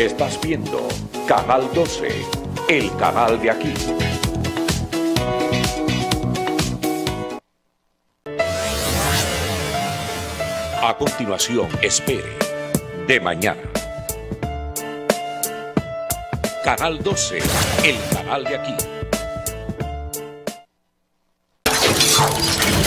Estás viendo Canal 12, el canal de aquí. A continuación, espere. De mañana. Canal 12, el canal de aquí.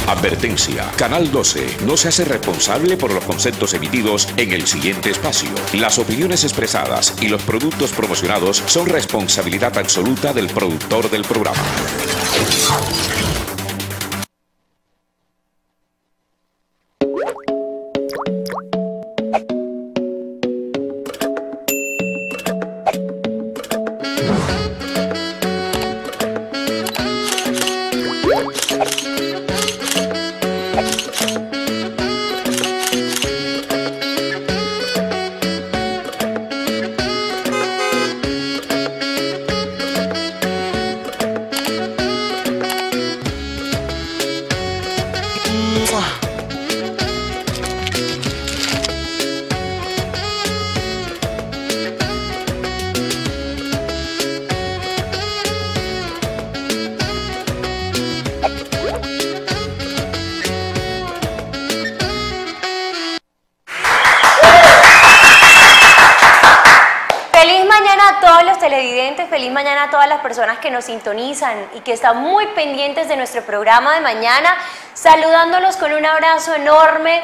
Advertencia. Canal 12 no se hace responsable por los conceptos emitidos en el siguiente espacio. Las opiniones expresadas y los productos promocionados son responsabilidad absoluta del productor del programa. Sintonizan y que están muy pendientes de nuestro programa de mañana, saludándolos con un abrazo enorme,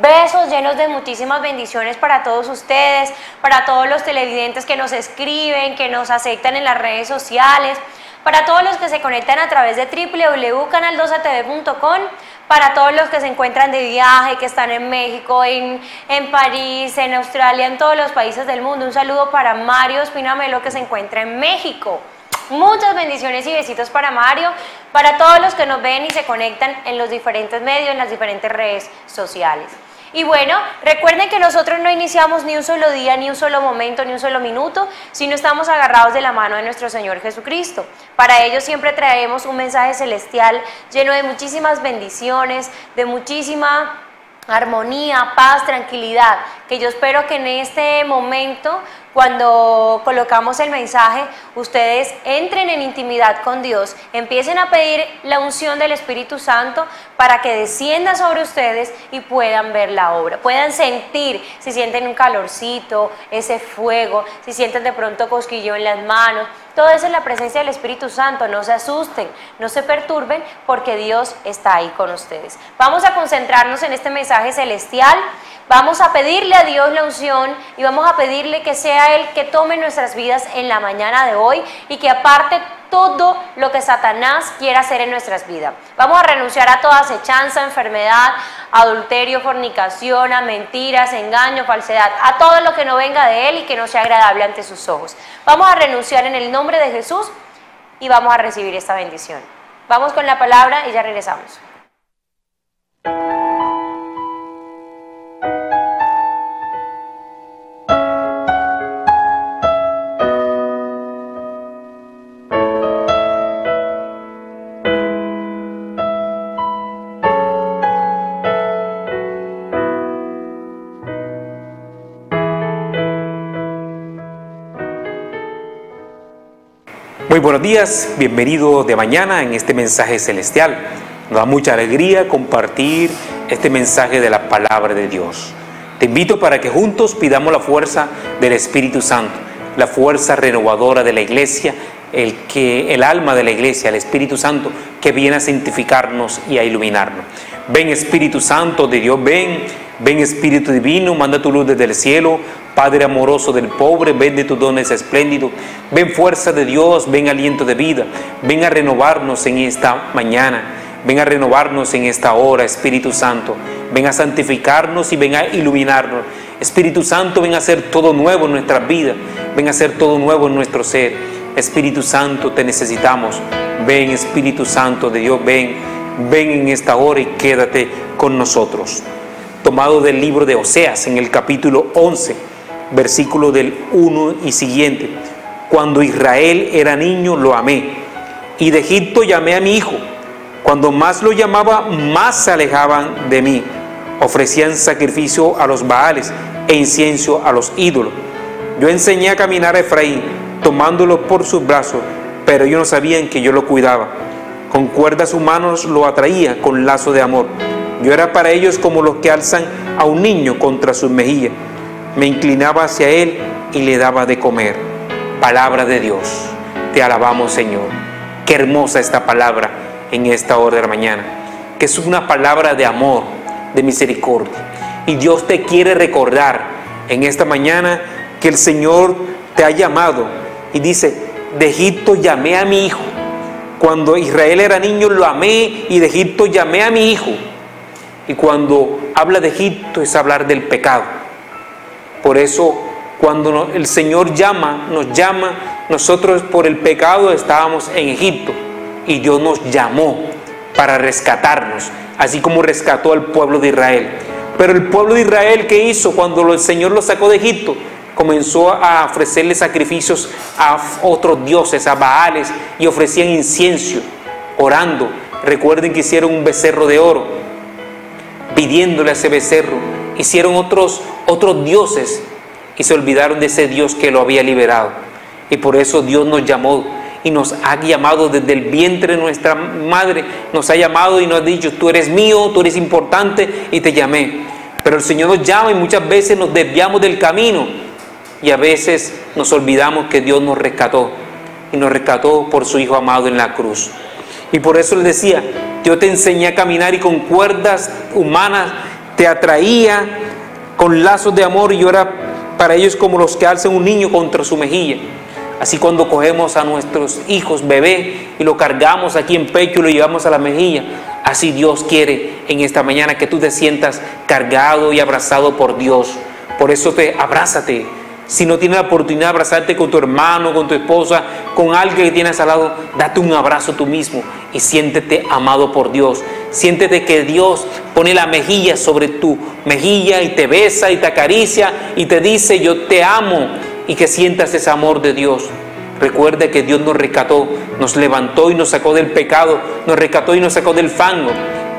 besos llenos de muchísimas bendiciones para todos ustedes, para todos los televidentes que nos escriben, que nos aceptan en las redes sociales, para todos los que se conectan a través de www.canal2atv.com, para todos los que se encuentran de viaje, que están en México, en, en París, en Australia, en todos los países del mundo. Un saludo para Mario Espinamelo que se encuentra en México. Muchas bendiciones y besitos para Mario, para todos los que nos ven y se conectan en los diferentes medios, en las diferentes redes sociales. Y bueno, recuerden que nosotros no iniciamos ni un solo día, ni un solo momento, ni un solo minuto, sino estamos agarrados de la mano de nuestro Señor Jesucristo. Para ello siempre traemos un mensaje celestial lleno de muchísimas bendiciones, de muchísima armonía, paz, tranquilidad, que yo espero que en este momento, cuando colocamos el mensaje, ustedes entren en intimidad con Dios, empiecen a pedir la unción del Espíritu Santo para que descienda sobre ustedes y puedan ver la obra, puedan sentir si sienten un calorcito, ese fuego, si sienten de pronto cosquillo en las manos, todo eso es la presencia del Espíritu Santo. No se asusten, no se perturben, porque Dios está ahí con ustedes. Vamos a concentrarnos en este mensaje celestial. Vamos a pedirle a Dios la unción y vamos a pedirle que sea Él que tome nuestras vidas en la mañana de hoy y que aparte todo lo que Satanás quiera hacer en nuestras vidas. Vamos a renunciar a toda acechanza, enfermedad, adulterio, fornicación, a mentiras, engaño, falsedad, a todo lo que no venga de Él y que no sea agradable ante sus ojos. Vamos a renunciar en el nombre de Jesús y vamos a recibir esta bendición. Vamos con la palabra y ya regresamos. Buenos días, bienvenido de mañana en este mensaje celestial. Nos da mucha alegría compartir este mensaje de la palabra de Dios. Te invito para que juntos pidamos la fuerza del Espíritu Santo, la fuerza renovadora de la iglesia, el, que, el alma de la iglesia, el Espíritu Santo, que viene a santificarnos y a iluminarnos. Ven Espíritu Santo de Dios, ven, ven Espíritu Divino, manda tu luz desde el cielo, Padre amoroso del pobre, ven de tus dones espléndidos, ven fuerza de Dios, ven aliento de vida, ven a renovarnos en esta mañana, ven a renovarnos en esta hora, Espíritu Santo, ven a santificarnos y ven a iluminarnos. Espíritu Santo, ven a hacer todo nuevo en nuestras vidas, ven a hacer todo nuevo en nuestro ser. Espíritu Santo, te necesitamos. Ven, Espíritu Santo de Dios, ven, ven en esta hora y quédate con nosotros. Tomado del libro de Oseas en el capítulo 11, versículo del 1 y siguiente. Cuando Israel era niño, lo amé. Y de Egipto llamé a mi hijo. Cuando más lo llamaba, más se alejaban de mí. Ofrecían sacrificio a los baales e incienso a los ídolos. Yo enseñé a caminar a Efraín, tomándolo por sus brazos, pero ellos no sabían que yo lo cuidaba. Con cuerdas humanos lo atraía con lazo de amor. Yo era para ellos como los que alzan a un niño contra sus mejillas. Me inclinaba hacia él y le daba de comer. Palabra de Dios. Te alabamos, Señor. Qué hermosa esta palabra en esta hora de la mañana. Que es una palabra de amor, de misericordia. Y Dios te quiere recordar en esta mañana que el Señor te ha llamado y dice, de Egipto llamé a mi hijo. Cuando Israel era niño lo amé y de Egipto llamé a mi hijo. Y cuando habla de Egipto es hablar del pecado. Por eso cuando el Señor llama, nos llama, nosotros por el pecado estábamos en Egipto y Dios nos llamó para rescatarnos, así como rescató al pueblo de Israel. Pero el pueblo de Israel, ¿qué hizo cuando el Señor lo sacó de Egipto? Comenzó a ofrecerle sacrificios a otros dioses, a Baales, y ofrecían incienso, orando. Recuerden que hicieron un becerro de oro, pidiéndole a ese becerro. Hicieron otros, otros dioses y se olvidaron de ese Dios que lo había liberado. Y por eso Dios nos llamó y nos ha llamado desde el vientre de nuestra madre, nos ha llamado y nos ha dicho, tú eres mío, tú eres importante y te llamé. Pero el Señor nos llama y muchas veces nos desviamos del camino y a veces nos olvidamos que Dios nos rescató y nos rescató por su Hijo amado en la cruz. Y por eso le decía, yo te enseñé a caminar y con cuerdas humanas te atraía con lazos de amor y yo era para ellos como los que alzan un niño contra su mejilla. Así cuando cogemos a nuestros hijos, bebé, y lo cargamos aquí en pecho y lo llevamos a la mejilla, así Dios quiere en esta mañana que tú te sientas cargado y abrazado por Dios. Por eso te abrázate. Si no tienes la oportunidad de abrazarte con tu hermano, con tu esposa, con alguien que tienes al lado, date un abrazo tú mismo y siéntete amado por Dios. Siéntete que Dios pone la mejilla sobre tu mejilla y te besa y te acaricia y te dice yo te amo y que sientas ese amor de Dios. Recuerda que Dios nos rescató, nos levantó y nos sacó del pecado, nos rescató y nos sacó del fango,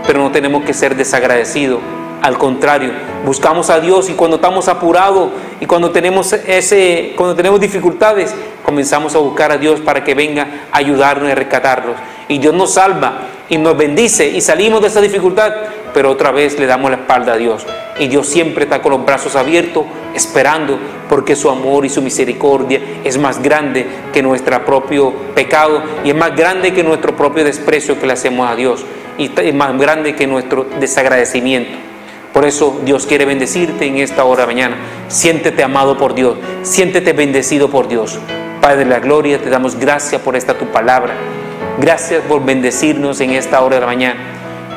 pero no tenemos que ser desagradecidos. Al contrario, buscamos a Dios y cuando estamos apurados y cuando tenemos, ese, cuando tenemos dificultades, comenzamos a buscar a Dios para que venga a ayudarnos y a rescatarnos. Y Dios nos salva y nos bendice y salimos de esa dificultad, pero otra vez le damos la espalda a Dios. Y Dios siempre está con los brazos abiertos, esperando, porque su amor y su misericordia es más grande que nuestro propio pecado y es más grande que nuestro propio desprecio que le hacemos a Dios y es más grande que nuestro desagradecimiento. Por eso Dios quiere bendecirte en esta hora de mañana. Siéntete amado por Dios, siéntete bendecido por Dios. Padre de la gloria, te damos gracias por esta tu palabra. Gracias por bendecirnos en esta hora de la mañana.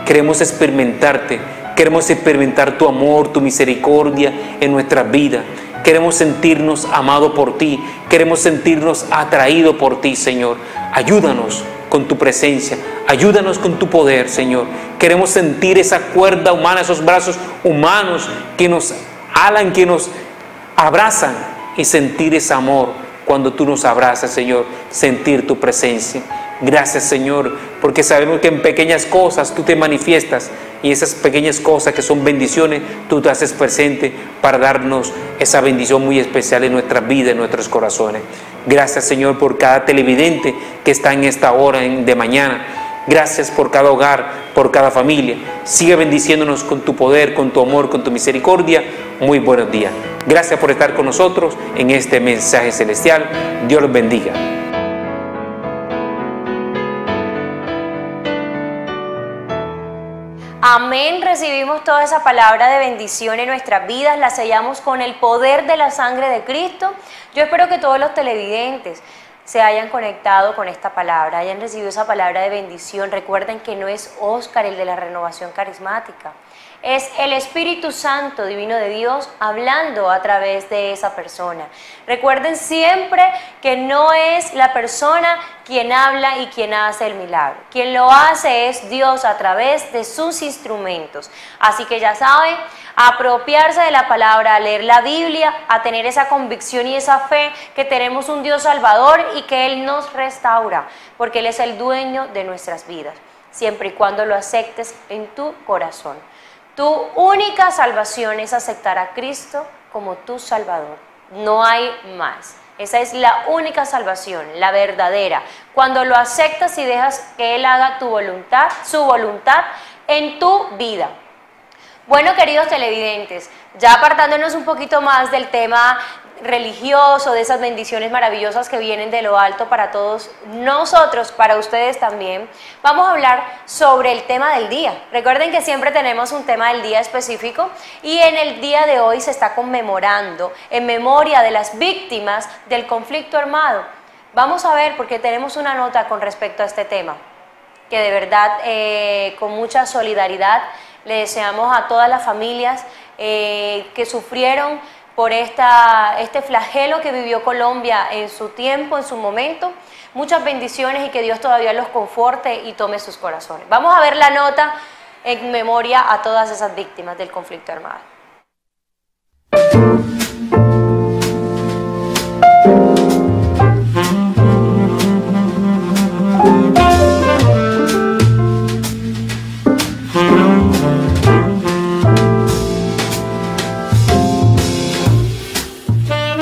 Queremos experimentarte, queremos experimentar tu amor, tu misericordia en nuestra vida. Queremos sentirnos amados por ti, queremos sentirnos atraídos por ti, Señor. Ayúdanos con tu presencia, ayúdanos con tu poder, Señor. Queremos sentir esa cuerda humana, esos brazos humanos que nos alan, que nos abrazan y sentir ese amor cuando tú nos abrazas, Señor, sentir tu presencia. Gracias Señor, porque sabemos que en pequeñas cosas tú te manifiestas y esas pequeñas cosas que son bendiciones, tú te haces presente para darnos esa bendición muy especial en nuestra vida, en nuestros corazones. Gracias Señor por cada televidente que está en esta hora de mañana. Gracias por cada hogar, por cada familia. Sigue bendiciéndonos con tu poder, con tu amor, con tu misericordia. Muy buenos días. Gracias por estar con nosotros en este mensaje celestial. Dios los bendiga. Amén, recibimos toda esa palabra de bendición en nuestras vidas, la sellamos con el poder de la sangre de Cristo. Yo espero que todos los televidentes se hayan conectado con esta palabra, hayan recibido esa palabra de bendición. Recuerden que no es Oscar el de la renovación carismática, es el Espíritu Santo Divino de Dios hablando a través de esa persona. Recuerden siempre que no es la persona quien habla y quien hace el milagro. Quien lo hace es Dios a través de sus instrumentos. Así que ya saben, apropiarse de la palabra, a leer la Biblia, a tener esa convicción y esa fe que tenemos un Dios salvador y que Él nos restaura, porque Él es el dueño de nuestras vidas, siempre y cuando lo aceptes en tu corazón. Tu única salvación es aceptar a Cristo como tu Salvador. No hay más. Esa es la única salvación, la verdadera. Cuando lo aceptas y dejas que Él haga tu voluntad, su voluntad en tu vida. Bueno, queridos televidentes, ya apartándonos un poquito más del tema religioso, de esas bendiciones maravillosas que vienen de lo alto para todos nosotros, para ustedes también, vamos a hablar sobre el tema del día. Recuerden que siempre tenemos un tema del día específico y en el día de hoy se está conmemorando en memoria de las víctimas del conflicto armado. Vamos a ver porque tenemos una nota con respecto a este tema, que de verdad eh, con mucha solidaridad le deseamos a todas las familias eh, que sufrieron por esta, este flagelo que vivió Colombia en su tiempo, en su momento. Muchas bendiciones y que Dios todavía los conforte y tome sus corazones. Vamos a ver la nota en memoria a todas esas víctimas del conflicto armado.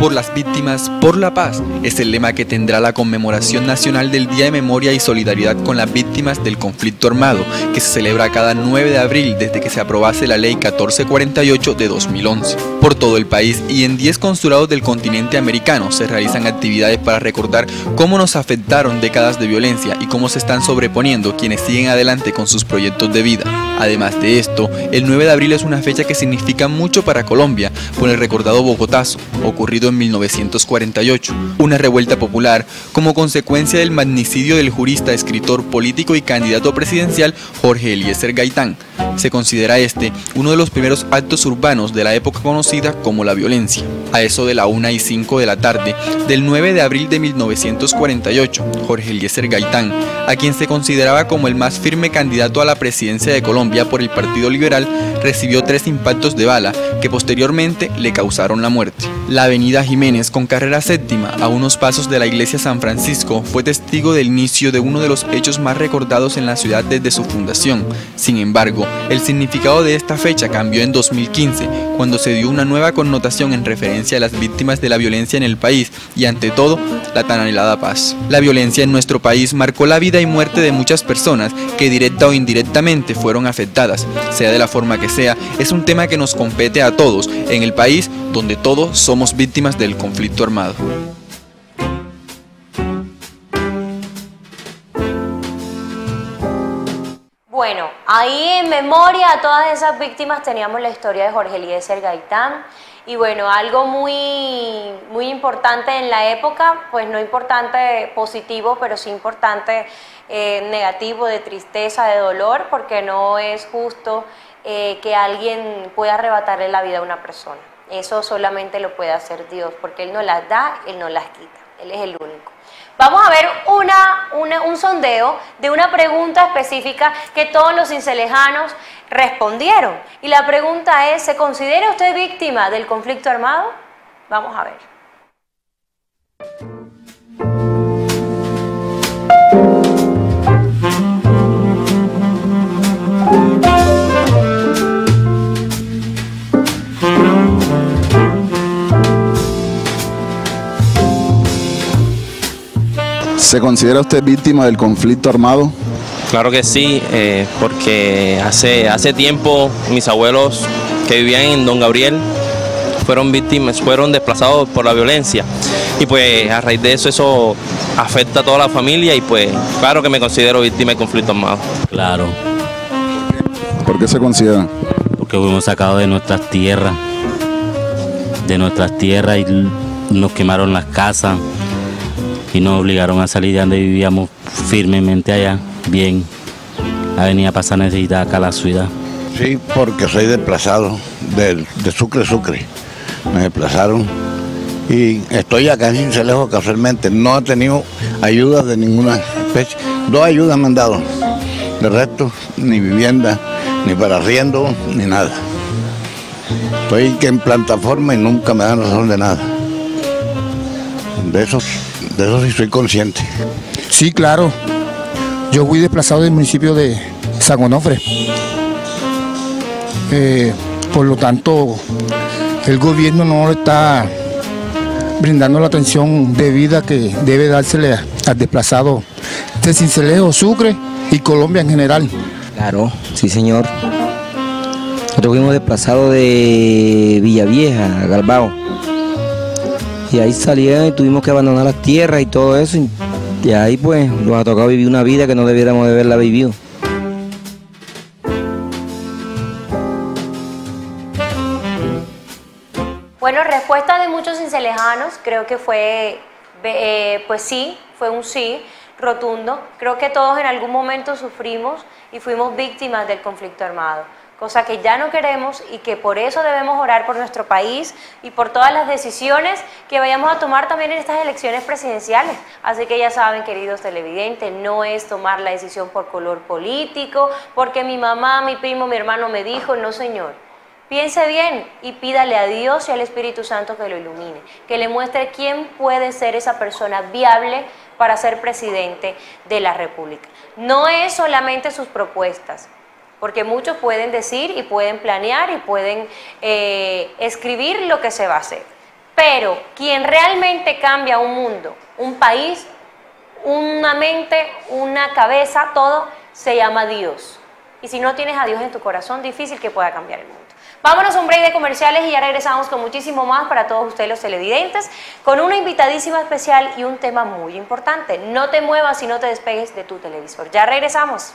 Por las víctimas, por la paz, es el lema que tendrá la conmemoración nacional del Día de Memoria y Solidaridad con las víctimas del conflicto armado, que se celebra cada 9 de abril desde que se aprobase la Ley 1448 de 2011. Por todo el país y en 10 consulados del continente americano se realizan actividades para recordar cómo nos afectaron décadas de violencia y cómo se están sobreponiendo quienes siguen adelante con sus proyectos de vida. Además de esto, el 9 de abril es una fecha que significa mucho para Colombia por el recordado Bogotazo, ocurrido en 1948, una revuelta popular como consecuencia del magnicidio del jurista, escritor, político y candidato presidencial Jorge Eliezer Gaitán. Se considera este uno de los primeros actos urbanos de la época conocida como la violencia. A eso de la 1 y 5 de la tarde del 9 de abril de 1948, Jorge Eliezer Gaitán, a quien se consideraba como el más firme candidato a la presidencia de Colombia por el Partido Liberal, recibió tres impactos de bala que posteriormente le causaron la muerte. La avenida Jiménez, con carrera séptima, a unos pasos de la iglesia San Francisco, fue testigo del inicio de uno de los hechos más recordados en la ciudad desde su fundación. Sin embargo, el significado de esta fecha cambió en 2015, cuando se dio una nueva connotación en referencia a las víctimas de la violencia en el país y ante todo, la tan anhelada paz. La violencia en nuestro país marcó la vida y muerte de muchas personas que directa o indirectamente fueron afectadas, sea de la forma que sea, es un tema que nos compete a todos en el país donde todos somos víctimas del conflicto armado. Bueno, ahí en memoria a todas esas víctimas teníamos la historia de Jorge Eliezer Gaitán. Y bueno, algo muy, muy importante en la época, pues no importante positivo, pero sí importante eh, negativo, de tristeza, de dolor, porque no es justo eh, que alguien pueda arrebatarle la vida a una persona. Eso solamente lo puede hacer Dios, porque Él no las da, Él no las quita. Él es el único. Vamos a ver una, un sondeo de una pregunta específica que todos los incelejanos respondieron. Y la pregunta es, ¿se considera usted víctima del conflicto armado? Vamos a ver. ¿Se considera usted víctima del conflicto armado? Claro que sí, eh, porque hace, hace tiempo mis abuelos que vivían en Don Gabriel fueron víctimas, fueron desplazados por la violencia. Y pues a raíz de eso eso afecta a toda la familia y pues claro que me considero víctima del conflicto armado. Claro. ¿Por qué se considera? Porque fuimos sacados de nuestras tierras, de nuestras tierras y nos quemaron las casas, y nos obligaron a salir de donde vivíamos firmemente allá, bien, a venir a pasar necesidad acá a la ciudad. Sí, porque soy desplazado de, Sucre, Sucre. Me desplazaron y estoy acá en Cincelejo casualmente. No he tenido ayuda de ninguna especie. Dos ayudas me han dado. De resto, ni vivienda, ni para arriendo, ni nada. Estoy que en plataforma y nunca me dan razón de nada. De eso de eso sí soy consciente. Sí, claro. Yo fui desplazado del municipio de San Onofre. Eh, por lo tanto, el gobierno no está brindando la atención debida que debe dársele al desplazado de Cincelejo, Sucre y Colombia en general. Claro, sí señor. Nosotros fuimos desplazados de Villavieja a Galbao. Y ahí salían y tuvimos que abandonar las tierras y todo eso. Y ahí pues nos ha tocado vivir una vida que no debiéramos de haberla vivido. Bueno, respuesta de muchos cincelejanos, creo que fue, eh, pues sí, fue un sí rotundo. Creo que todos en algún momento sufrimos y fuimos víctimas del conflicto armado, cosa que ya no queremos y que por eso debemos orar por nuestro país y por todas las decisiones que vayamos a tomar también en estas elecciones presidenciales. Así que ya saben, queridos televidentes, no es tomar la decisión por color político, porque mi mamá, mi primo, mi hermano me dijo, no señor. Piense bien y pídale a Dios y al Espíritu Santo que lo ilumine, que le muestre quién puede ser esa persona viable para ser presidente de la República. No es solamente sus propuestas, porque muchos pueden decir y pueden planear y pueden eh, escribir lo que se va a hacer. Pero quien realmente cambia un mundo, un país, una mente, una cabeza, todo, se llama Dios. Y si no tienes a Dios en tu corazón, difícil que pueda cambiar el mundo. Vámonos a un break de comerciales y ya regresamos con muchísimo más para todos ustedes los televidentes, con una invitadísima especial y un tema muy importante. No te muevas y no te despegues de tu televisor. Ya regresamos.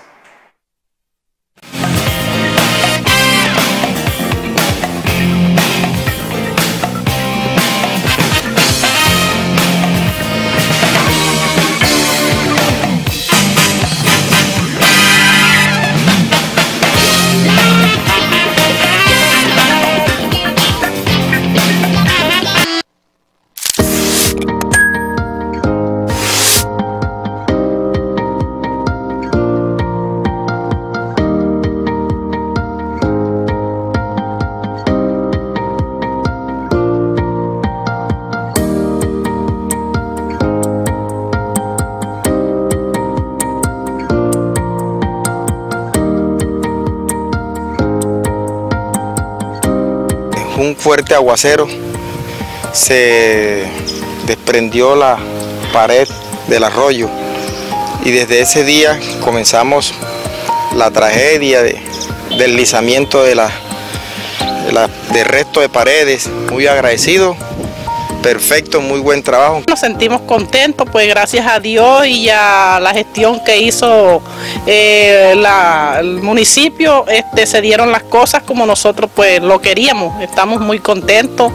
Fuerte aguacero se desprendió la pared del arroyo y desde ese día comenzamos la tragedia de deslizamiento de la, de del resto de paredes. Muy agradecido, perfecto, muy buen trabajo. Nos sentimos contentos, pues gracias a Dios y a la gestión que hizo eh, el municipio, este, se dieron las cosas como nosotros pues lo queríamos. Estamos muy contentos.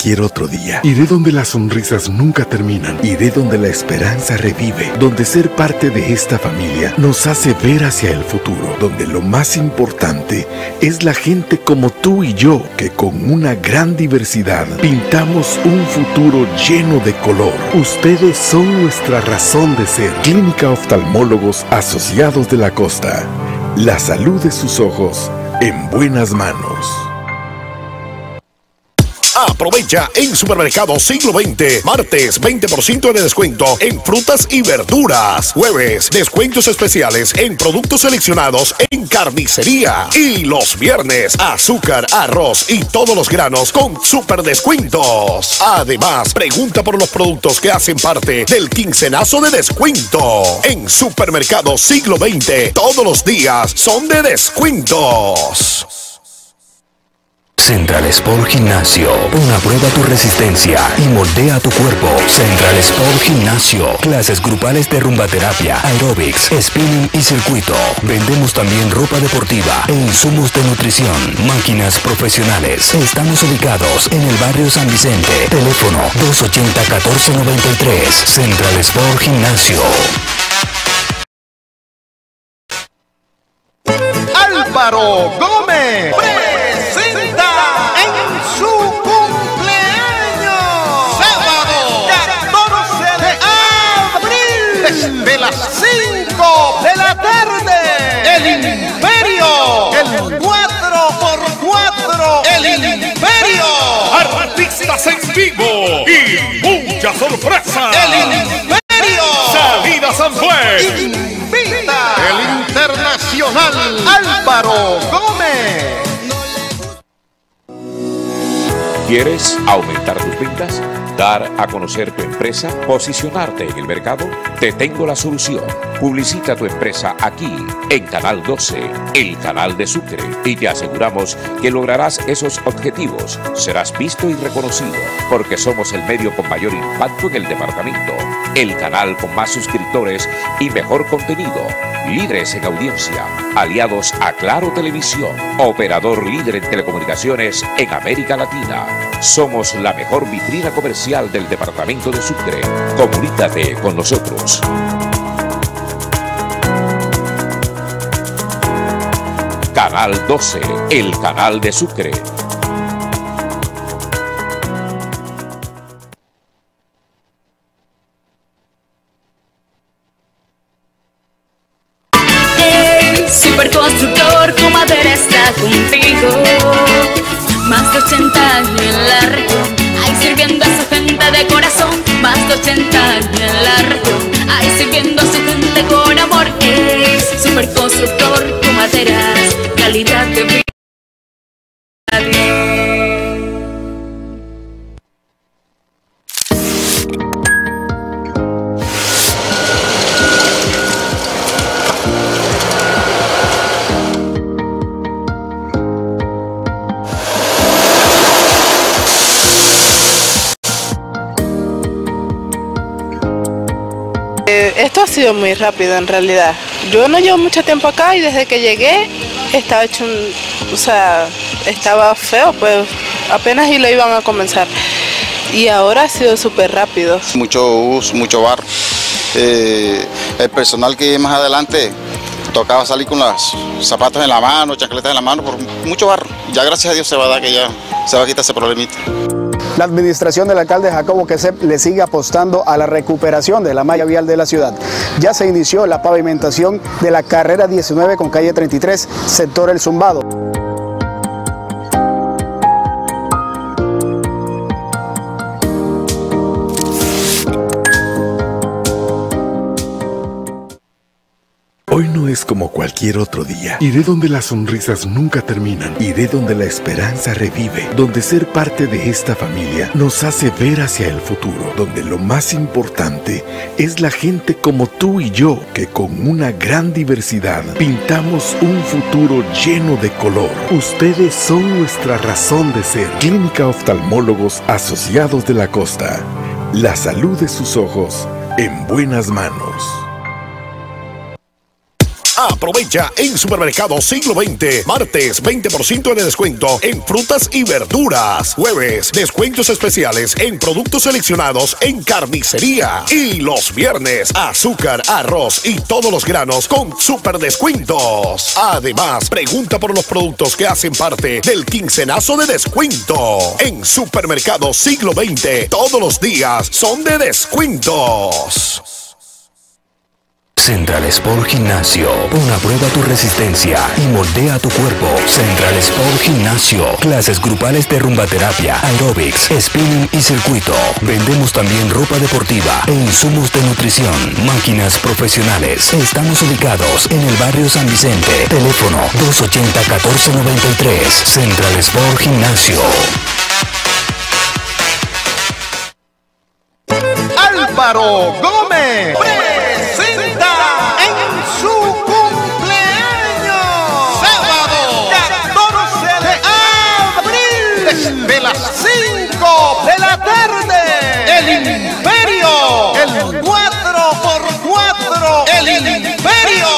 Cualquier otro día. Iré donde las sonrisas nunca terminan. Iré donde la esperanza revive. Donde ser parte de esta familia nos hace ver hacia el futuro. Donde lo más importante es la gente como tú y yo, que con una gran diversidad pintamos un futuro lleno de color. Ustedes son nuestra razón de ser. Clínica Oftalmólogos Asociados de la Costa. La salud de sus ojos en buenas manos. Aprovecha en Supermercado Siglo XX. Martes 20% de descuento en frutas y verduras. Jueves descuentos especiales en productos seleccionados en carnicería. Y los viernes azúcar, arroz y todos los granos con super descuentos. Además, pregunta por los productos que hacen parte del quincenazo de descuento. En Supermercado Siglo XX todos los días son de descuentos. Central Sport Gimnasio. Una prueba tu resistencia y moldea tu cuerpo. Central Sport Gimnasio. Clases grupales de rumbaterapia, aerobics, spinning y circuito. Vendemos también ropa deportiva e insumos de nutrición. Máquinas profesionales. Estamos ubicados en el barrio San Vicente. Teléfono 280-1493. Central Sport Gimnasio. Álvaro Gómez las 5 de la tarde. El Imperio. El 4x4. El Imperio. Artistas en vivo y mucha sorpresa. El Imperio. Salida San Juan. Invita. El Internacional Álvaro Gómez. ¿Quieres aumentar tus ventas? ¿Dar a conocer tu empresa? ¿Posicionarte en el mercado? Te tengo la solución. Publicita tu empresa aquí, en Canal 12, el canal de Sucre, y te aseguramos que lograrás esos objetivos. Serás visto y reconocido, porque somos el medio con mayor impacto en el departamento, el canal con más suscriptores y mejor contenido, líderes en audiencia, aliados a Claro Televisión, operador líder en telecomunicaciones en América Latina. Somos la mejor vitrina comercial del departamento de Sucre. Comunícate con nosotros. Canal 12, el canal de Sucre. En realidad. Yo no llevo mucho tiempo acá y desde que llegué estaba hecho un, o sea, estaba feo, pues apenas y lo iban a comenzar. Y ahora ha sido súper rápido. mucho bus, mucho bar. Eh, el personal que más adelante tocaba salir con los zapatos en la mano, chancletas en la mano, por mucho barro. Ya gracias a Dios se va a dar que ya se va a quitar ese problemita. La administración del alcalde Jacobo Quesep le sigue apostando a la recuperación de la malla vial de la ciudad. Ya se inició la pavimentación de la carrera 19 con calle 33, sector El Zumbado. No es como cualquier otro día. Iré donde las sonrisas nunca terminan. Iré donde la esperanza revive. Donde ser parte de esta familia nos hace ver hacia el futuro. Donde lo más importante es la gente como tú y yo, que con una gran diversidad pintamos un futuro lleno de color. Ustedes son nuestra razón de ser. Clínica Oftalmólogos Asociados de la Costa. La salud de sus ojos en buenas manos. Aprovecha en Supermercado Siglo XX. Martes 20% de descuento en frutas y verduras. Jueves descuentos especiales en productos seleccionados en carnicería. Y los viernes azúcar, arroz y todos los granos con super descuentos. Además, pregunta por los productos que hacen parte del quincenazo de descuento. En Supermercado Siglo XX todos los días son de descuentos. Central Sport Gimnasio. Pon a prueba tu resistencia y moldea tu cuerpo. Central Sport Gimnasio. Clases grupales de rumbaterapia, aerobics, spinning y circuito. Vendemos también ropa deportiva e insumos de nutrición. Máquinas profesionales. Estamos ubicados en el barrio San Vicente. Teléfono 280-1493. Central Sport Gimnasio. Álvaro Gómez presenta en su cumpleaños. Sábado. 14 de abril. Desde las 5 de la tarde. El Imperio. El 4x4 el Imperio.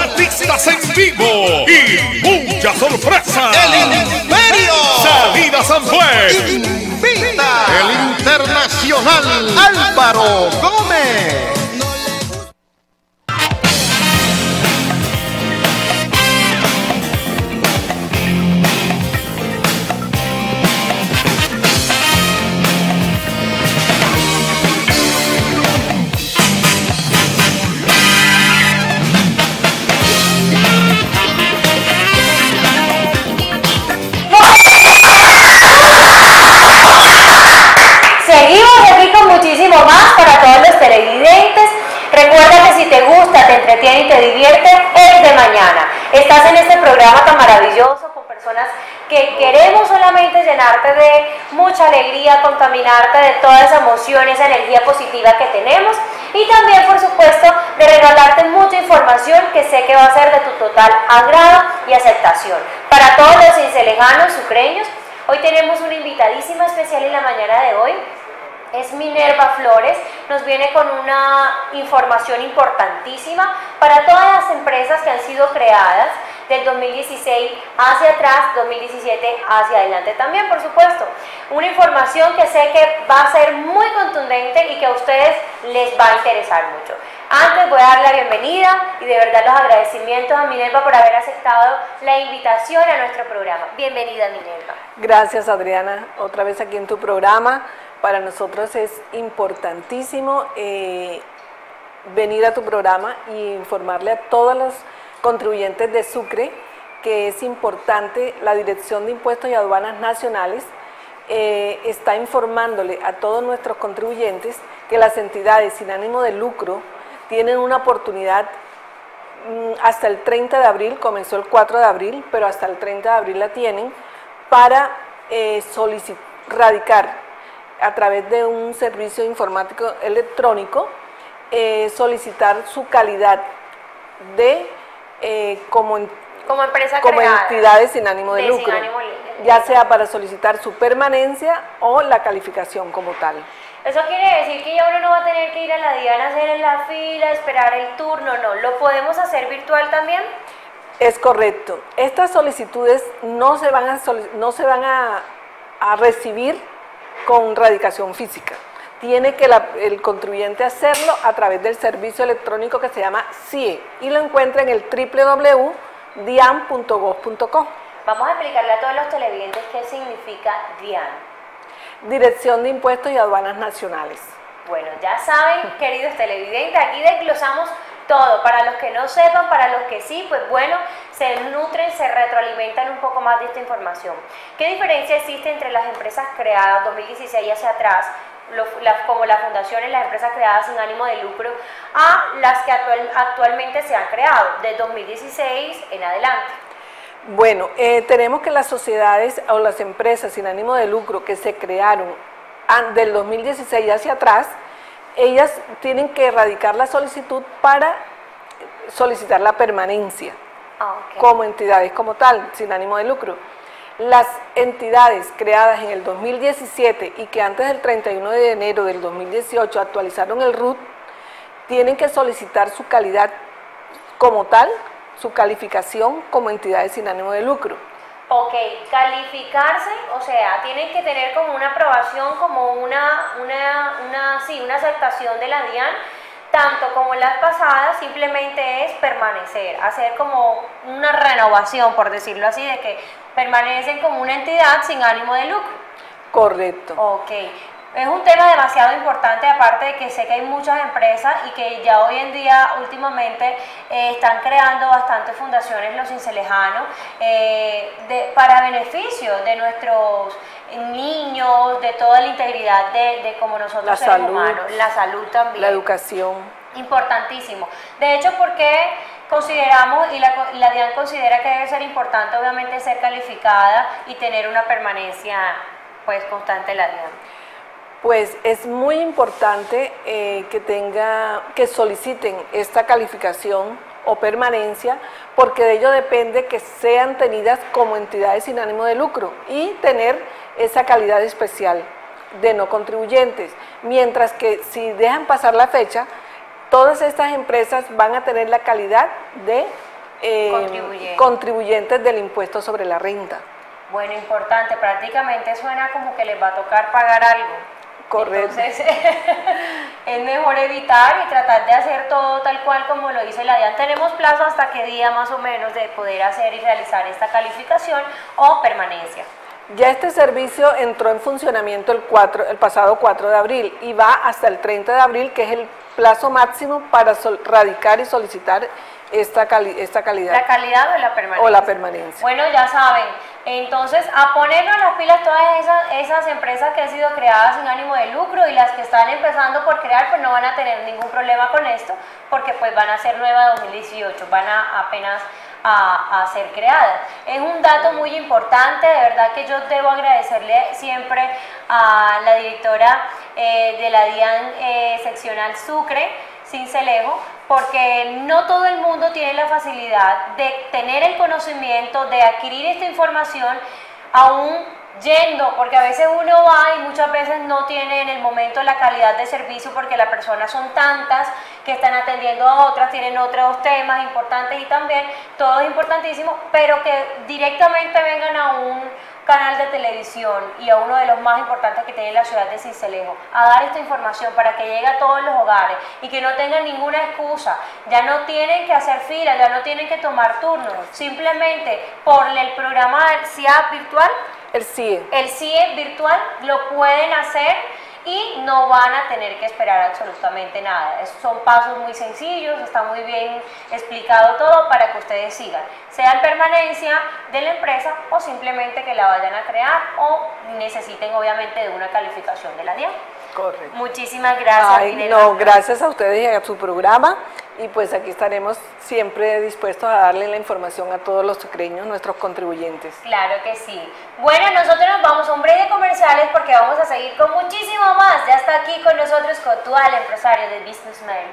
Artistas en vivo y mucha sorpresa. el Imperio. Salida San Juan. invita el Internacional. Álvaro Gómez entretiene y te divierte es de mañana. Estás en este programa tan maravilloso con personas que queremos solamente llenarte de mucha alegría, contaminarte de toda esa emoción, esa energía positiva que tenemos y también por supuesto de regalarte mucha información que sé que va a ser de tu total agrado y aceptación. Para todos los cincelejanos ucranianos, hoy tenemos una invitadísima especial en la mañana de hoy es Minerva Flores, nos viene con una información importantísima para todas las empresas que han sido creadas del 2016 hacia atrás, 2017 hacia adelante también, por supuesto. Una información que sé que va a ser muy contundente y que a ustedes les va a interesar mucho. Antes voy a dar la bienvenida y de verdad los agradecimientos a Minerva por haber aceptado la invitación a nuestro programa. Bienvenida Minerva. Gracias Adriana, otra vez aquí en tu programa. Para nosotros es importantísimo eh, venir a tu programa y informarle a todos los contribuyentes de Sucre que es importante, la Dirección de Impuestos y Aduanas Nacionales eh, está informándole a todos nuestros contribuyentes que las entidades sin ánimo de lucro tienen una oportunidad mm, hasta el 30 de abril, comenzó el 4 de abril, pero hasta el 30 de abril la tienen, para eh, radicar a través de un servicio informático electrónico, eh, solicitar su calidad de eh, como, como, empresa como entidades sin ánimo de, lucro, ya sea para solicitar su permanencia o la calificación como tal. Eso quiere decir que ya uno no va a tener que ir a la DIAN a hacer en la fila, esperar el turno, no. ¿Lo podemos hacer virtual también? Es correcto. Estas solicitudes no se van a, no se van a, a recibir con radicación física. Tiene que el contribuyente hacerlo a través del servicio electrónico que se llama CIE y lo encuentra en el www.dian.gov.co. Vamos a explicarle a todos los televidentes qué significa DIAN. Dirección de Impuestos y Aduanas Nacionales. Bueno, ya saben, queridos televidentes, aquí desglosamos todo. Para los que no sepan, para los que sí, pues bueno, se nutren, se retroalimentan un poco más de esta información. ¿Qué diferencia existe entre las empresas creadas 2016 hacia atrás, como las fundaciones, las empresas creadas sin ánimo de lucro, a las que actualmente se han creado, de 2016 en adelante? Bueno, eh, tenemos que las sociedades o las empresas sin ánimo de lucro que se crearon del 2016 hacia atrás, ellas tienen que erradicar la solicitud para solicitar la permanencia ah, como entidades como tal, sin ánimo de lucro. Las entidades creadas en el 2017 y que antes del 31 de enero del 2018 actualizaron el RUT, tienen que solicitar su calidad como tal, su calificación como entidades sin ánimo de lucro. Ok, calificarse, o sea, tienen que tener como una aprobación, como una, una, una, sí, una aceptación de la DIAN, tanto como las pasadas, simplemente es permanecer, hacer como una renovación, por decirlo así, de que permanecen como una entidad sin ánimo de lucro. Correcto. Ok. Es un tema demasiado importante, aparte de que sé que hay muchas empresas y que ya hoy en día, últimamente, eh, están creando bastantes fundaciones los cincelejanos eh, para beneficio de nuestros niños, de toda la integridad de, de como nosotros la seres salud, humanos, la salud también. La educación. Importantísimo. De hecho, porque consideramos y la, la DIAN considera que debe ser importante, obviamente, ser calificada y tener una permanencia pues constante en la DIAN. Pues es muy importante eh, que, tenga, que soliciten esta calificación o permanencia, porque de ello depende que sean tenidas como entidades sin ánimo de lucro y tener esa calidad especial de no contribuyentes. Mientras que si dejan pasar la fecha, todas estas empresas van a tener la calidad de eh, contribuyentes del impuesto sobre la renta. Bueno, importante, prácticamente suena como que les va a tocar pagar algo. Correcto. Entonces, es mejor evitar y tratar de hacer todo tal cual como lo dice la DIAN. Tenemos plazo hasta qué día más o menos de poder hacer y realizar esta calificación o permanencia. Ya este servicio entró en funcionamiento el, 4, el pasado 4 de abril y va hasta el 30 de abril, que es el plazo máximo para radicar y solicitar esta, esta calidad. La calidad o la permanencia. O la permanencia. Bueno, ya saben, entonces, a ponernos las pilas todas esas, esas empresas que han sido creadas sin ánimo de lucro y las que están empezando por crear, pues no van a tener ningún problema con esto, porque pues van a ser nueva 2018, van a apenas a, ser creadas. Es un dato muy importante, de verdad que yo debo agradecerle siempre a la directora eh, de la DIAN eh, seccional Sucre, Cincelejo, porque no todo el mundo tiene la facilidad de tener el conocimiento, de adquirir esta información aún yendo, porque a veces uno va y muchas veces no tiene en el momento la calidad de servicio porque las personas son tantas que están atendiendo a otras, tienen otros temas importantes y también todo es importantísimo, pero que directamente vengan a un canal de televisión y a uno de los más importantes que tiene la ciudad de Cincelejo, a dar esta información para que llegue a todos los hogares y que no tengan ninguna excusa, ya no tienen que hacer fila, ya no tienen que tomar turnos, simplemente por el programa CIAP virtual el CIE. El CIE virtual lo pueden hacer y no van a tener que esperar absolutamente nada. son pasos muy sencillos, está muy bien explicado todo para que ustedes sigan, sea en permanencia de la empresa o simplemente que la vayan a crear o necesiten obviamente de una calificación de la DIA. Correcto. Muchísimas gracias. no, gracias a ustedes y a su programa y pues aquí estaremos siempre dispuestos a darle la información a todos los sucreños, nuestros contribuyentes. Claro que sí. Bueno, nosotros nos vamos a un breve de comerciales porque vamos a seguir con muchísimo más. Ya está aquí con nosotros Cotual, empresario de Businessman.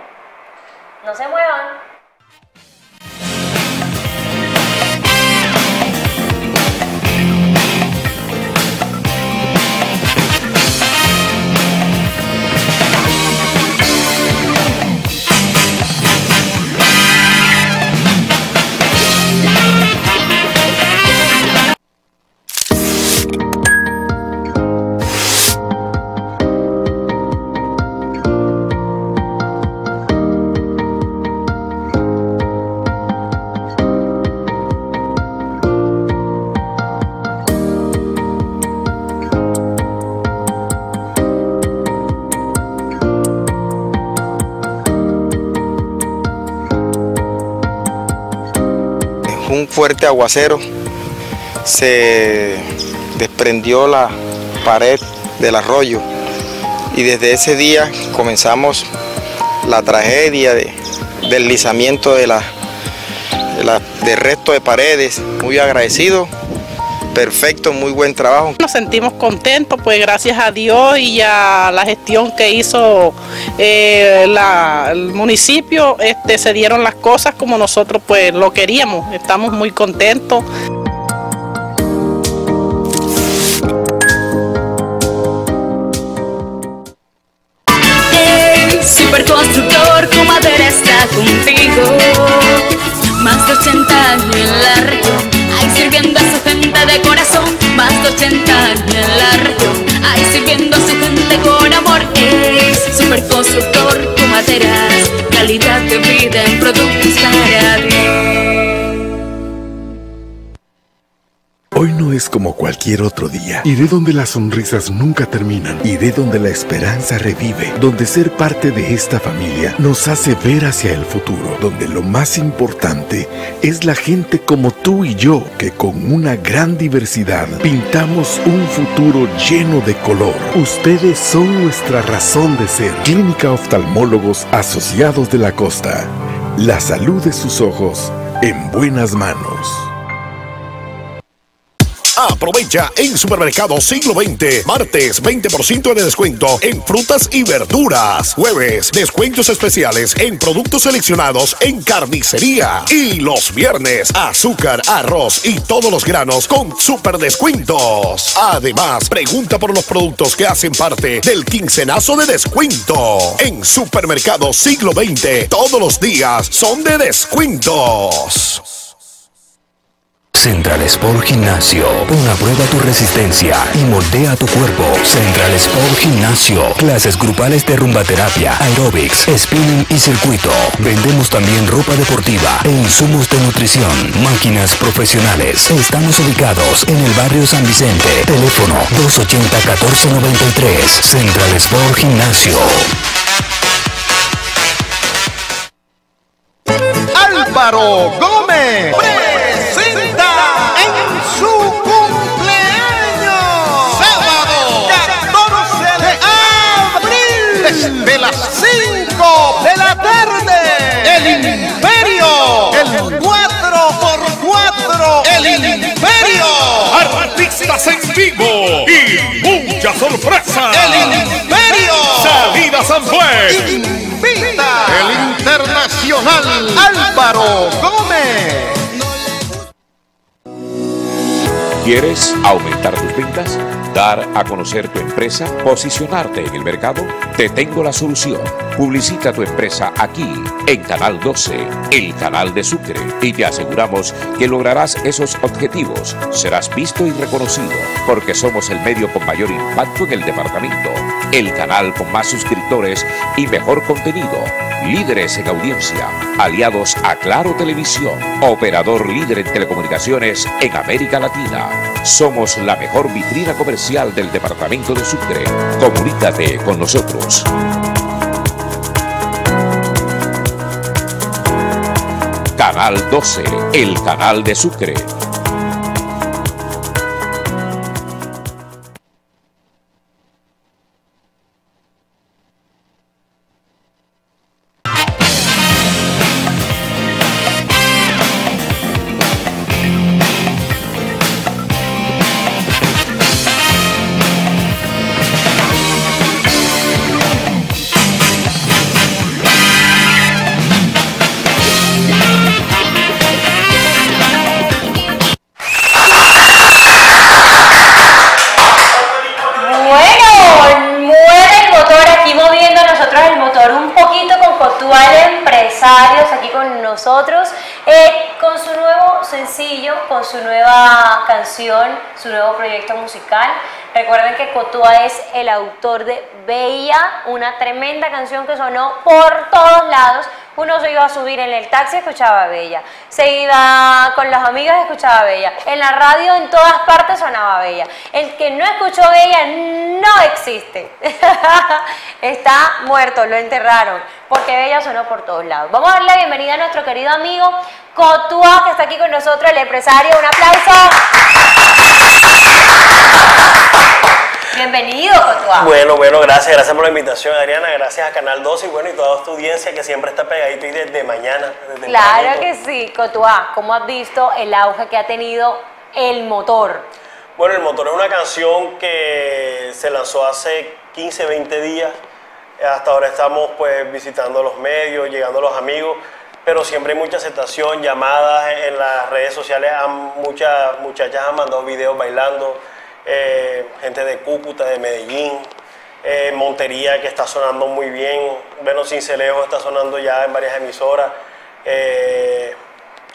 No se muevan. Fuerte aguacero se desprendió la pared del arroyo y desde ese día comenzamos la tragedia de deslizamiento de la, de, resto de paredes. Muy agradecido perfecto, muy buen trabajo. Nos sentimos contentos, pues gracias a Dios y a la gestión que hizo eh, el municipio, este, se dieron las cosas como nosotros pues lo queríamos. Estamos muy contentos. superconstructor, tu madera está contigo. Más de 80 años en la región, ahí sirviendo a su gente de corazón. Más de 80 años en la región, ahí sirviendo a su gente como cualquier otro día. Iré donde las sonrisas nunca terminan. Iré donde la esperanza revive. Donde ser parte de esta familia nos hace ver hacia el futuro. Donde lo más importante es la gente como tú y yo, que con una gran diversidad pintamos un futuro lleno de color. Ustedes son nuestra razón de ser. Clínica Oftalmólogos Asociados de la Costa. La salud de sus ojos en buenas manos. Aprovecha en Supermercado Siglo XX. Martes, 20% de descuento en frutas y verduras. Jueves, descuentos especiales en productos seleccionados en carnicería. Y los viernes, azúcar, arroz y todos los granos con super descuentos. Además, pregunta por los productos que hacen parte del quincenazo de descuento. En Supermercado Siglo XX, todos los días son de descuentos. Central Sport Gimnasio. Pon a prueba tu resistencia y moldea tu cuerpo. Central Sport Gimnasio. Clases grupales de rumbaterapia, aerobics, spinning y circuito. Vendemos también ropa deportiva e insumos de nutrición. Máquinas profesionales. Estamos ubicados en el barrio San Vicente. Teléfono 280-1493. Central Sport Gimnasio. Álvaro Gómez El Imperio. El 4x4. El Imperio. Artistas en vivo y muchas sorpresas. El Imperio. Salida San Juan. Invita. El Internacional Álvaro Gómez. ¿Quieres aumentar tus ventas? ¿Dar a conocer tu empresa? ¿Posicionarte en el mercado? Te tengo la solución. Publicita tu empresa aquí, en Canal 12, el canal de Sucre, y te aseguramos que lograrás esos objetivos. Serás visto y reconocido, porque somos el medio con mayor impacto en el departamento, el canal con más suscriptores y mejor contenido, líderes en audiencia, aliados a Claro Televisión, operador líder en telecomunicaciones en América Latina. Somos la mejor vitrina comercial del departamento de Sucre. Comunícate con nosotros. Canal 12, el canal de Sucre. Su nuevo proyecto musical. Recuerden que Cotua es el autor de Bella, una tremenda canción que sonó por todos lados. Uno se iba a subir en el taxi, escuchaba Bella. Se iba con los amigos, escuchaba Bella. En la radio, en todas partes sonaba Bella. El que no escuchó Bella no existe. Está muerto, lo enterraron. Porque Bella sonó por todos lados. Vamos a darle la bienvenida a nuestro querido amigo Cotua, que está aquí con nosotros, el empresario. Un aplauso. Bienvenido, Cotua. Bueno, bueno, gracias, gracias por la invitación, Adriana, gracias a Canal 12 y bueno, y toda tu audiencia que siempre está pegadito y desde mañana. Desde Claro que sí, Cotua. ¿Cómo has visto el auge que ha tenido el motor? Bueno, El Motor es una canción que se lanzó hace 15, 20 días. Hasta ahora estamos pues visitando los medios, llegando a los amigos, pero siempre hay mucha aceptación, llamadas en las redes sociales. muchas muchachas han mandado videos bailando, eh, gente de Cúcuta, de Medellín, eh, Montería que está sonando muy bien, bueno, Cincelejo está sonando ya en varias emisoras. Eh,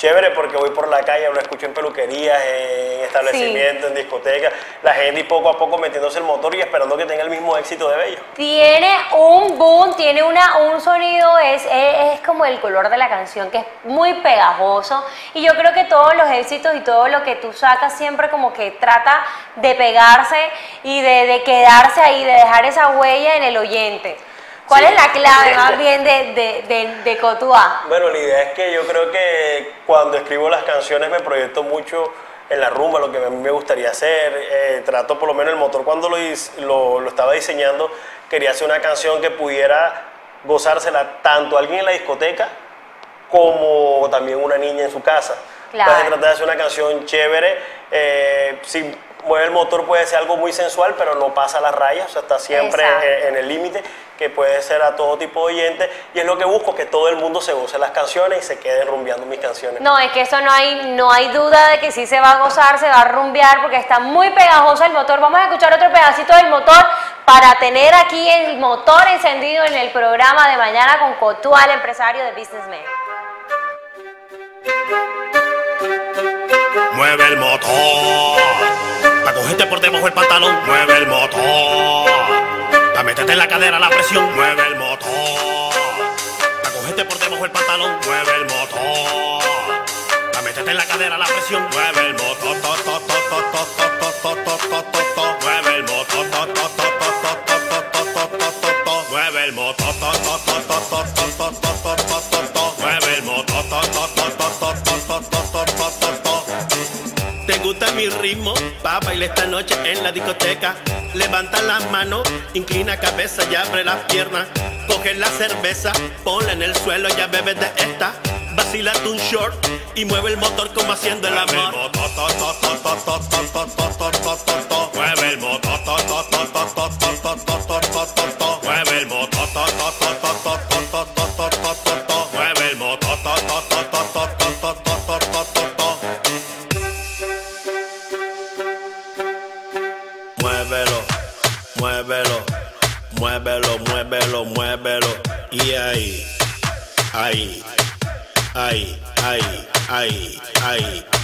chévere porque voy por la calle, lo escucho en peluquerías, en establecimientos, en discotecas, la gente y poco a poco metiéndose el motor y esperando que tenga el mismo éxito de Bello. Tiene un boom, tiene una, un sonido, es, es, es como el color de la canción, que es muy pegajoso. Y yo creo que todos los éxitos y todo lo que tú sacas siempre como que trata de pegarse y de, de quedarse ahí, de dejar esa huella en el oyente. ¿Cuál Sí. es la clave más bien de, de, de, de Cotuá? Bueno, la idea es que yo creo que cuando escribo las canciones me proyecto mucho en la rumba, lo que a mí me gustaría hacer. eh, trato por lo menos el motor cuando lo, lo, lo estaba diseñando, quería hacer una canción que pudiera gozársela tanto alguien en la discoteca como también una niña en su casa. Claro. Entonces traté de hacer una canción chévere. eh, si mueve el motor puede ser algo muy sensual, pero no pasa las rayas, o sea, está siempre Exacto. en, en el límite, que puede ser a todo tipo de oyentes. Y es lo que busco, que todo el mundo se goce las canciones y se quede rumbeando mis canciones. No, es que eso no hay, no hay duda de que sí se va a gozar, se va a rumbear porque está muy pegajoso el motor. Vamos a escuchar otro pedacito del motor para tener aquí el motor encendido en el programa de mañana con Cotual, empresario de Businessman. Mueve el motor. La cogiste por debajo el pantalón, mueve el motor. La metete en la cadera la presión, mueve el motor. La cogiste por debajo el pantalón, mueve el motor. La metete en la cadera la presión, mueve el motor. Mueve el motor. Mueve el motor. Gusta mi ritmo? Pa' bailar esta noche en la discoteca. Levanta las manos, inclina cabeza y abre las piernas. Coge la cerveza, ponla en el suelo, ya bebes de esta. Vacila tu short y mueve el motor como haciendo el amor. ay, ay, ay, ay.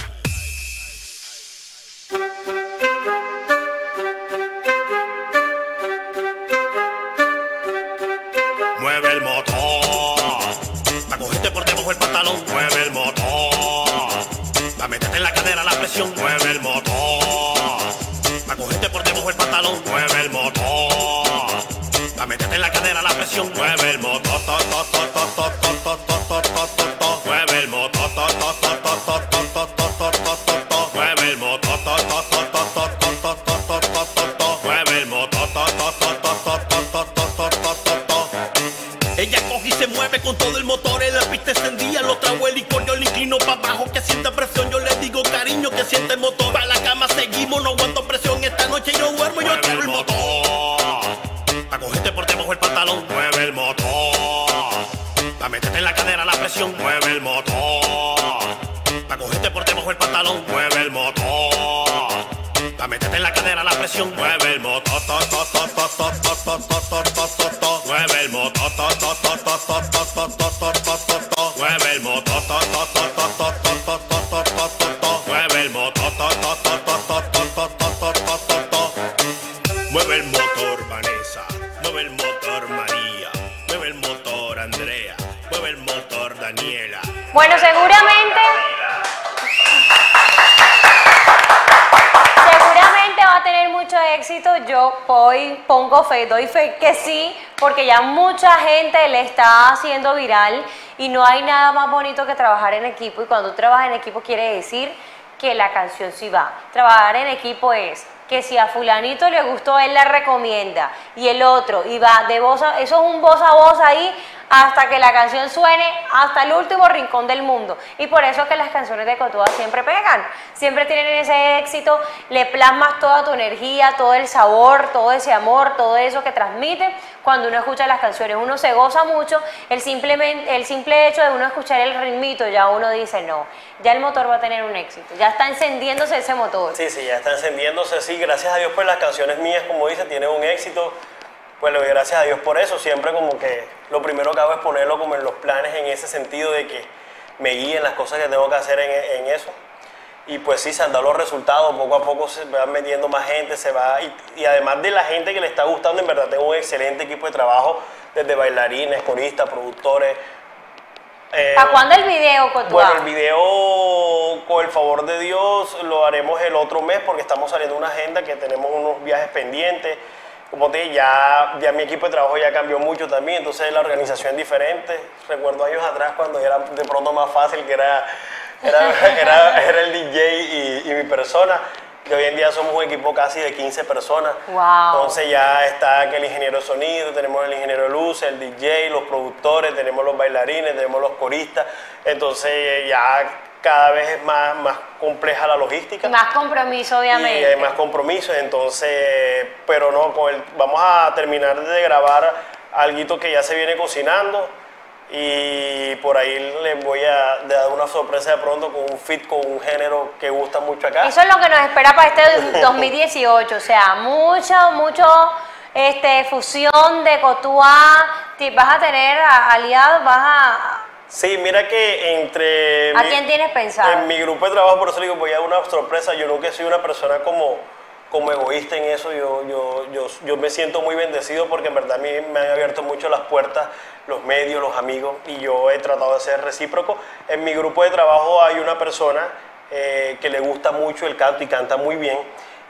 Mueve el motor, María. Mueve el motor, Andrea. Mueve el motor, Daniela. Bueno, seguramente. Seguramente va a tener mucho éxito. Yo hoy pongo fe, doy fe que sí, porque ya mucha gente le está haciendo viral y no hay nada más bonito que trabajar en equipo. Y cuando tú trabajas en equipo quiere decir que la canción sí va. Trabajar en equipo es que si a fulanito le gustó, él la recomienda. Y el otro, y va de voz a, eso es un voz a voz ahí hasta que la canción suene hasta el último rincón del mundo. Y por eso es que las canciones de Cotuda siempre pegan, siempre tienen ese éxito, le plasmas toda tu energía, todo el sabor, todo ese amor, todo eso que transmite cuando uno escucha las canciones. Uno se goza mucho, el, simplemente, el simple hecho de uno escuchar el ritmito, ya uno dice, no, ya el motor va a tener un éxito, ya está encendiéndose ese motor. Sí, sí, ya está encendiéndose, sí, gracias a Dios pues las canciones mías, como dice, tienen un éxito, pues le doy gracias a Dios por eso, siempre como que lo primero que hago es ponerlo como en los planes en ese sentido de que me guíen las cosas que tengo que hacer en, en eso. Y pues sí, se han dado los resultados, poco a poco se va metiendo más gente, se va, y, y además de la gente que le está gustando, en verdad tengo un excelente equipo de trabajo, desde bailarines, coristas, productores, eh, ¿Para cuándo el video, Cotuá? bueno, el video, con el favor de Dios, lo haremos el otro mes porque estamos saliendo una agenda que tenemos unos viajes pendientes. Como te dije, ya, ya mi equipo de trabajo ya cambió mucho también, entonces la organización es diferente. Recuerdo años atrás cuando era de pronto más fácil, que era, era, era, era el DJ y, y mi persona. Y hoy en día somos un equipo casi de 15 personas. Wow. Entonces ya está que el ingeniero de sonido, tenemos el ingeniero de luz, el DJ, los productores, tenemos los bailarines, tenemos los coristas. Entonces ya cada vez es más, más compleja la logística. Más compromiso, obviamente. Y hay más compromisos, entonces, pero no, con el, vamos a terminar de grabar algo que ya se viene cocinando y por ahí les voy a dar una sorpresa de pronto con un fit con un género que gusta mucho acá. Eso es lo que nos espera para este 2018, o sea, mucho, mucho este, fusión de Cotuá, vas a tener aliados, vas a... Sí, mira que entre... ¿A mi- quién tienes pensado? En mi grupo de trabajo, por eso digo, voy a dar una sorpresa. Yo nunca he sido una persona como, como egoísta en eso. Yo, yo, yo, yo me siento muy bendecido porque en verdad a mí me han abierto mucho las puertas, los medios, los amigos, y yo he tratado de ser recíproco. En mi grupo de trabajo hay una persona eh, que le gusta mucho el canto y canta muy bien.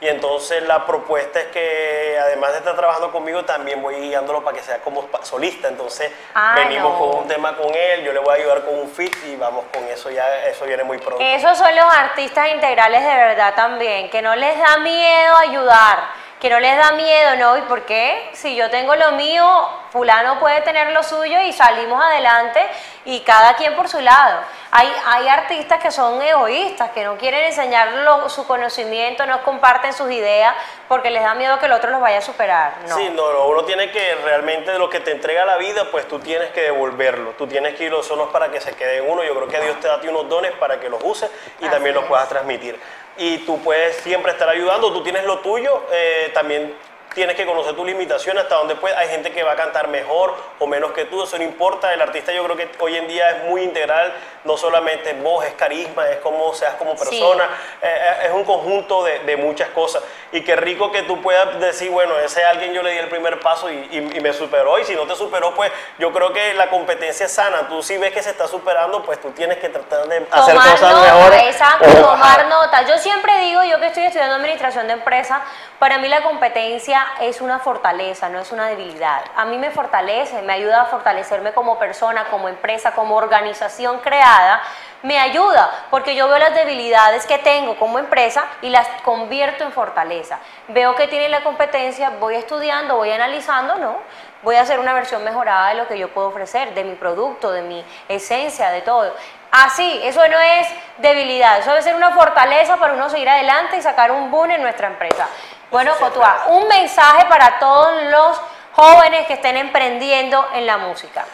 Y entonces la propuesta es que además de estar trabajando conmigo, también voy guiándolo para que sea como solista. Entonces Ah, venimos no. con un tema con él, yo le voy a ayudar con un fit y vamos con eso, ya eso viene muy pronto. Esos son los artistas integrales de verdad también, que no les da miedo ayudar, que no les da miedo, ¿no? ¿Y por qué? Si yo tengo lo mío, fulano puede tener lo suyo y salimos adelante y cada quien por su lado. Hay, hay artistas que son egoístas, que no quieren enseñar lo- su conocimiento, no comparten sus ideas porque les da miedo que el otro los vaya a superar. No. Sí, no, no, uno tiene que realmente de lo que te entrega la vida, pues tú tienes que devolverlo. Tú tienes que ir los sonos para que se quede en uno. Yo creo que Dios te da a ti unos dones para que los uses y Así también los puedas transmitir. Y tú puedes siempre estar ayudando, tú tienes lo tuyo, eh, también tienes que conocer tus limitaciones, hasta donde puedes. Hay gente que va a cantar mejor o menos que tú, eso no importa. El artista yo creo que hoy en día es muy integral, no solamente voz, es carisma, es como seas como persona, eh, eh, es un conjunto de, de muchas cosas. Y qué rico que tú puedas decir, bueno, ese alguien yo le di el primer paso y, y- y me superó, y si no te superó, pues yo creo que la competencia es sana. Tú si ves que se está superando, pues tú tienes que tratar de hacer tomar cosas nota, mejores. exacto, tomar nota. Yo siempre digo, yo que estoy estudiando administración de empresa, para mí la competencia es una fortaleza, no es una debilidad. A mí me fortalece, me ayuda a fortalecerme como persona, como empresa, como organización creada. Me ayuda porque yo veo las debilidades que tengo como empresa y las convierto en fortaleza. Veo que tiene la competencia, voy estudiando, voy analizando, ¿no? Voy a hacer una versión mejorada de lo que yo puedo ofrecer, de mi producto, de mi esencia, de todo. Así, eso no es debilidad, eso debe ser una fortaleza para uno seguir adelante y sacar un boom en nuestra empresa. Bueno, Cotua, un mensaje para todos los jóvenes que estén emprendiendo en la música.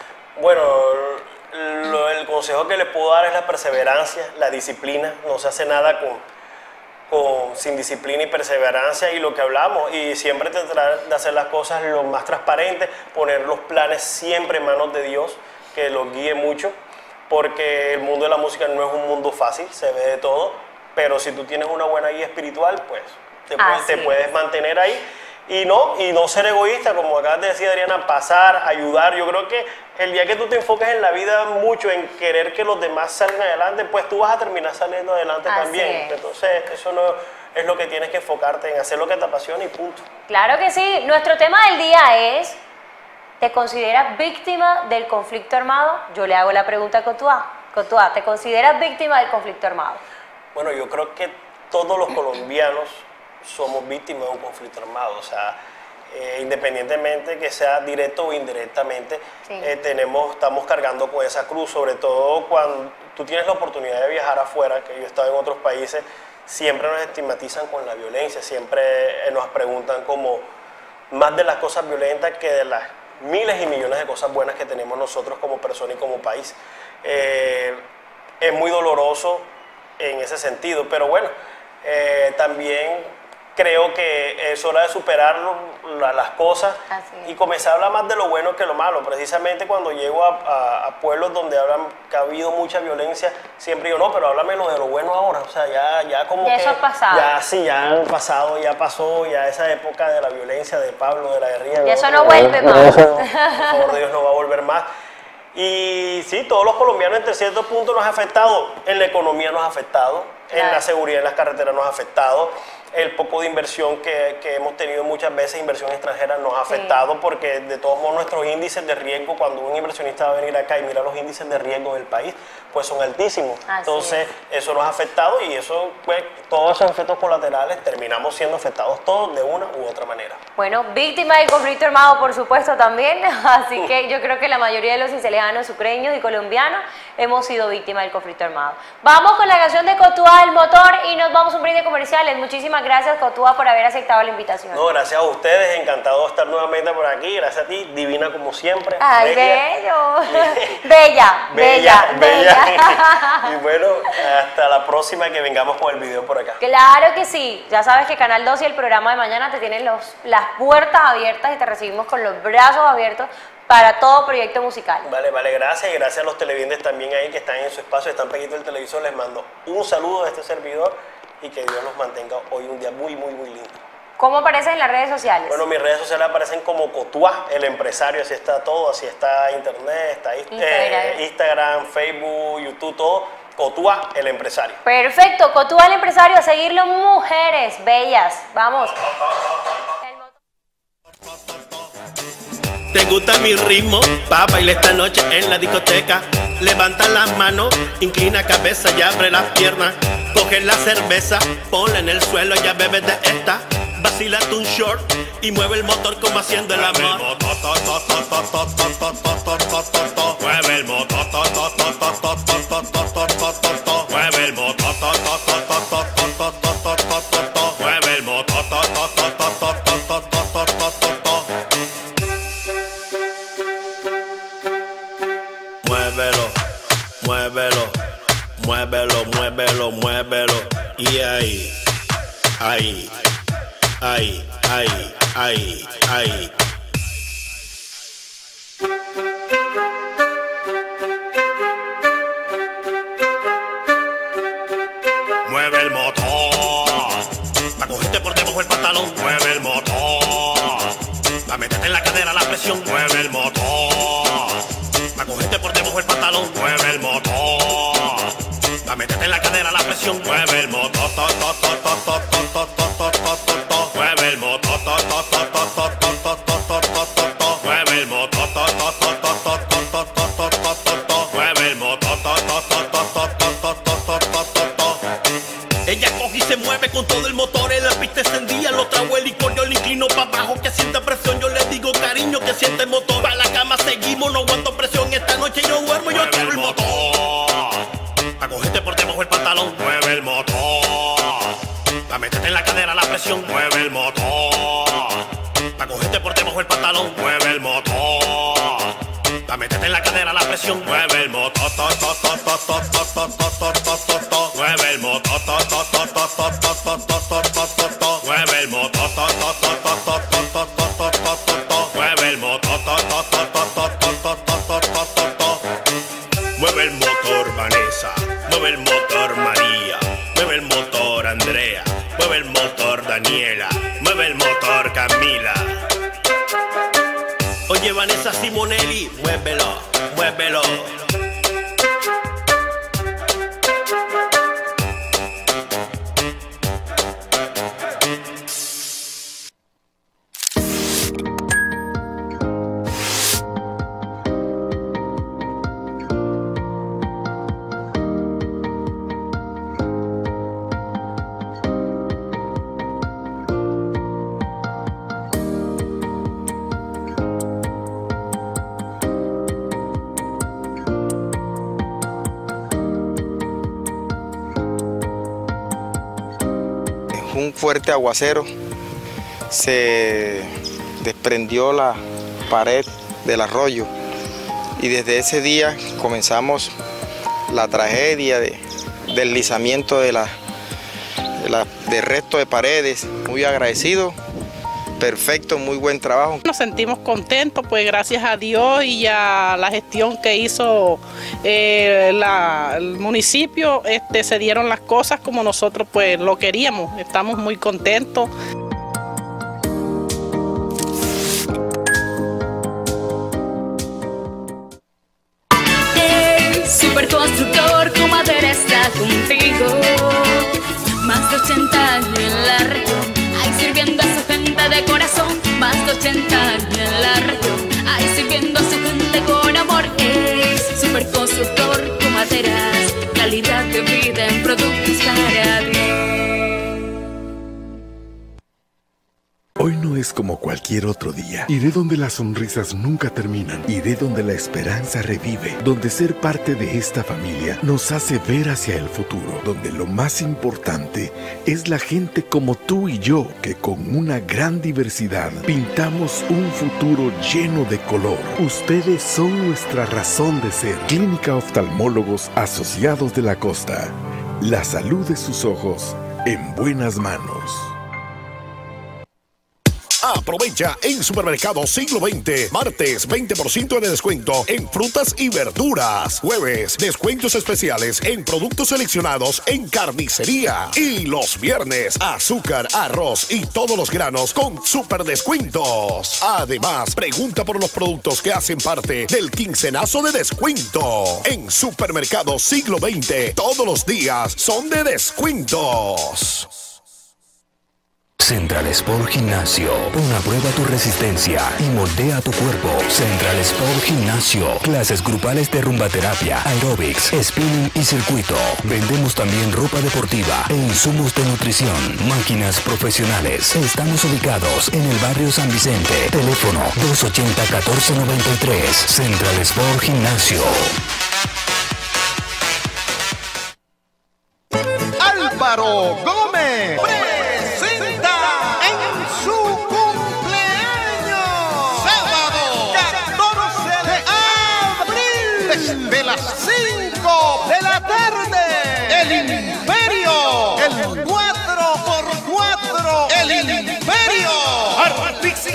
Bueno, el consejo que les puedo dar es la perseverancia, la disciplina. No se hace nada con, con- sin disciplina y perseverancia y lo que hablamos. Y siempre tratar de hacer las cosas lo más transparentes, poner los planes siempre en manos de Dios, que los guíe mucho, porque el mundo de la música no es un mundo fácil, se ve de todo. Pero si tú tienes una buena guía espiritual, pues te, puedes- te mantener ahí y no, y no ser egoísta, como acabas de decir Adriana, pasar, ayudar. Yo creo que el día que tú te enfoques en la vida mucho en querer que los demás salgan adelante, pues tú vas a terminar saliendo adelante Así también. es. Entonces, eso no es lo que tienes que enfocarte en hacer lo que te apasiona y punto. Claro que sí. Nuestro tema del día es, ¿te consideras víctima del conflicto armado? Yo le hago la pregunta a Cotua. Cotua, ¿te consideras víctima del conflicto armado? Bueno, yo creo que todos los colombianos somos víctimas de un conflicto armado, o sea, eh, independientemente que sea directo o indirectamente, Sí. eh, tenemos, estamos cargando con esa cruz, sobre todo cuando tú tienes la oportunidad de viajar afuera, que yo he estado en otros países, siempre nos estigmatizan con la violencia, siempre eh, nos preguntan como más de las cosas violentas que de las miles y millones de cosas buenas que tenemos nosotros como persona y como país. Eh, es muy doloroso en ese sentido, pero bueno, también creo que es hora de superar lo- las cosas y comenzar a hablar más de lo bueno que lo malo. Precisamente cuando llego a, a- a pueblos donde hablan que ha habido mucha violencia, siempre digo, no, pero háblame lo de lo bueno ahora. O sea, ya, ya como Ya que... eso ha pasado. Ya, sí, ya han pasado, ya pasó, ya esa época de la violencia de Pablo, de la guerrilla. Y eso no vuelve más. No, por favor de Dios, no va a volver más. Y sí, todos los colombianos entre cierto punto nos ha afectado. En la economía nos ha afectado, en la seguridad en las carreteras nos ha afectado, el poco de inversión que, que hemos tenido muchas veces, inversión extranjera, nos ha Sí. afectado porque de todos modos nuestros índices de riesgo, cuando un inversionista va a venir acá y mira los índices de riesgo del país, pues son altísimos. Así Entonces, eso nos ha afectado y eso, pues, todos esos efectos colaterales terminamos siendo afectados todos de una u otra manera. Bueno, víctima del conflicto armado, por supuesto, también. Así que yo creo que la mayoría de los cincelejanos, sucreños y colombianos hemos sido víctimas del conflicto armado. Vamos con la canción de Cotúa, el motor, y nos vamos a un brinde comerciales. Muchísimas gracias, Cotúa, por haber aceptado la invitación. No, gracias a ustedes, encantado de estar nuevamente por aquí, gracias a ti, divina como siempre. Ay, bella. bello. Bella, bella, bella. y bueno, hasta la próxima que vengamos con el video por acá. Claro que sí. Ya sabes que Canal 2 y el programa de mañana te tienen los, las puertas abiertas y te recibimos con los brazos abiertos para todo proyecto musical. Vale, vale, gracias y gracias a los televidentes también ahí que están en su espacio, están peguitos del televisor. Les mando un saludo de este servidor y que Dios nos mantenga hoy un día muy, muy, muy lindo. ¿Cómo aparece en las redes sociales? Bueno, mis redes sociales aparecen como Cotuá, el empresario, así está todo, así está internet, está Instagram. eh, Instagram, Facebook, YouTube, todo. Cotuá, el empresario. Perfecto, Cotúa el empresario, a seguirlo mujeres bellas. Vamos. ¿Te gusta mi ritmo? Pa' bailar esta noche en la discoteca. Levanta las manos, inclina cabeza y abre las piernas. Coge la cerveza, ponla en el suelo, ya bebes de esta. Vacílate un short y mueve el motor como haciendo el amor. Muévelo, muévelo, muévelo. Y ahí. ay, ay, ay, ay, ay. Mueve el motor, pa' cogerte por debajo el pantalón. Mueve el motor, pa' meterte en la cadera la presión. Mueve special way. Un fuerte aguacero se desprendió la pared del arroyo y desde ese día comenzamos la tragedia de deslizamiento de la, de la- del resto de paredes. Muy agradecido, perfecto, muy buen trabajo. Nos sentimos contentos, pues gracias a Dios y a la gestión que hizo eh, la- el municipio, este, se dieron las cosas como nosotros pues lo queríamos. Estamos muy contentos. Como cualquier otro día. Iré donde las sonrisas nunca terminan. Iré donde la esperanza revive. Donde ser parte de esta familia nos hace ver hacia el futuro. Donde lo más importante es la gente como tú y yo, que con una gran diversidad pintamos un futuro lleno de color. Ustedes son nuestra razón de ser. Clínica Oftalmólogos Asociados de la Costa. La salud de sus ojos en buenas manos. Aprovecha en Supermercado Siglo XX. Martes 20% de descuento en frutas y verduras. Jueves descuentos especiales en productos seleccionados en carnicería. Y los viernes azúcar, arroz y todos los granos con super descuentos. Además, pregunta por los productos que hacen parte del quincenazo de descuento. En Supermercado Siglo XX, todos los días son de descuentos. Central Sport Gimnasio. Pon a prueba tu resistencia y moldea tu cuerpo. Central Sport Gimnasio. Clases grupales de rumbaterapia, aerobics, spinning y circuito. Vendemos también ropa deportiva e insumos de nutrición. Máquinas profesionales. Estamos ubicados en el barrio San Vicente. Teléfono 280-1493. Central Sport Gimnasio. Álvaro Gómez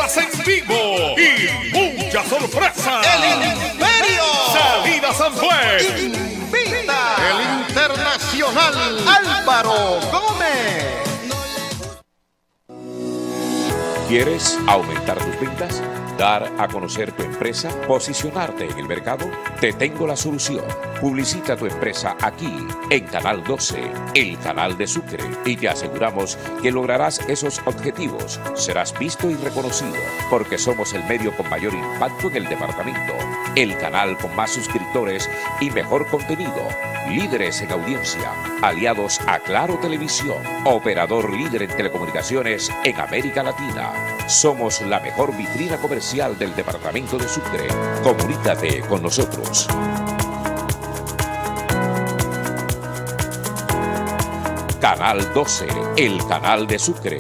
en vivo y muchas sorpresas. El Imperio. Salida San Juan. Invita el internacional Álvaro Gómez. ¿Quieres aumentar tus ventas? ¿Dar a conocer tu empresa? ¿Posicionarte en el mercado? Te tengo la solución. Publicita tu empresa aquí, en Canal 12, el canal de Sucre, y te aseguramos que lograrás esos objetivos. Serás visto y reconocido, porque somos el medio con mayor impacto en el departamento, el canal con más suscriptores y mejor contenido, líderes en audiencia, aliados a Claro Televisión, operador líder en telecomunicaciones en América Latina. Somos la mejor vitrina comercial del departamento de Sucre. Comunícate con nosotros. Canal 12, el canal de Sucre.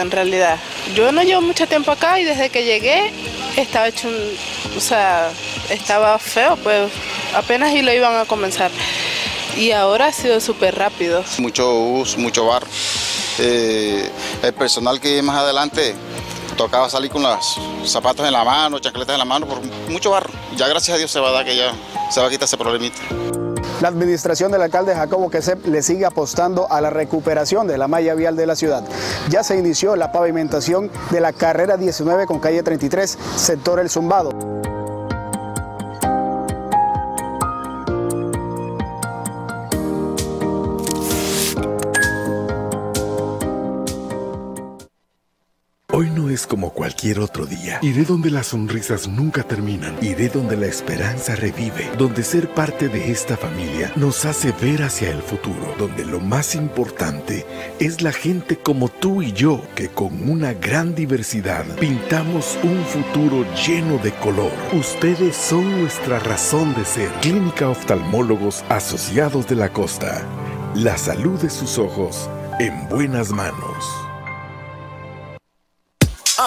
En realidad. Yo no llevo mucho tiempo acá y desde que llegué estaba hecho un, o sea, estaba feo, pues apenas y lo iban a comenzar. Y ahora ha sido súper rápido. Mucho bus, mucho bar. Eh, el personal que más adelante tocaba salir con los zapatos en la mano, chancletas en la mano, por mucho barro. Ya gracias a Dios se va a dar que ya se va a quitar ese problemita. La administración del alcalde Jacobo Quesep le sigue apostando a la recuperación de la malla vial de la ciudad. Ya se inició la pavimentación de la carrera 19 con calle 33, sector El Zumbado. Es como cualquier otro día. Iré donde las sonrisas nunca terminan. Iré donde la esperanza revive. Donde ser parte de esta familia nos hace ver hacia el futuro. Donde lo más importante es la gente como tú y yo que con una gran diversidad pintamos un futuro lleno de color. Ustedes son nuestra razón de ser. Clínica Oftalmólogos Asociados de la Costa. La salud de sus ojos en buenas manos.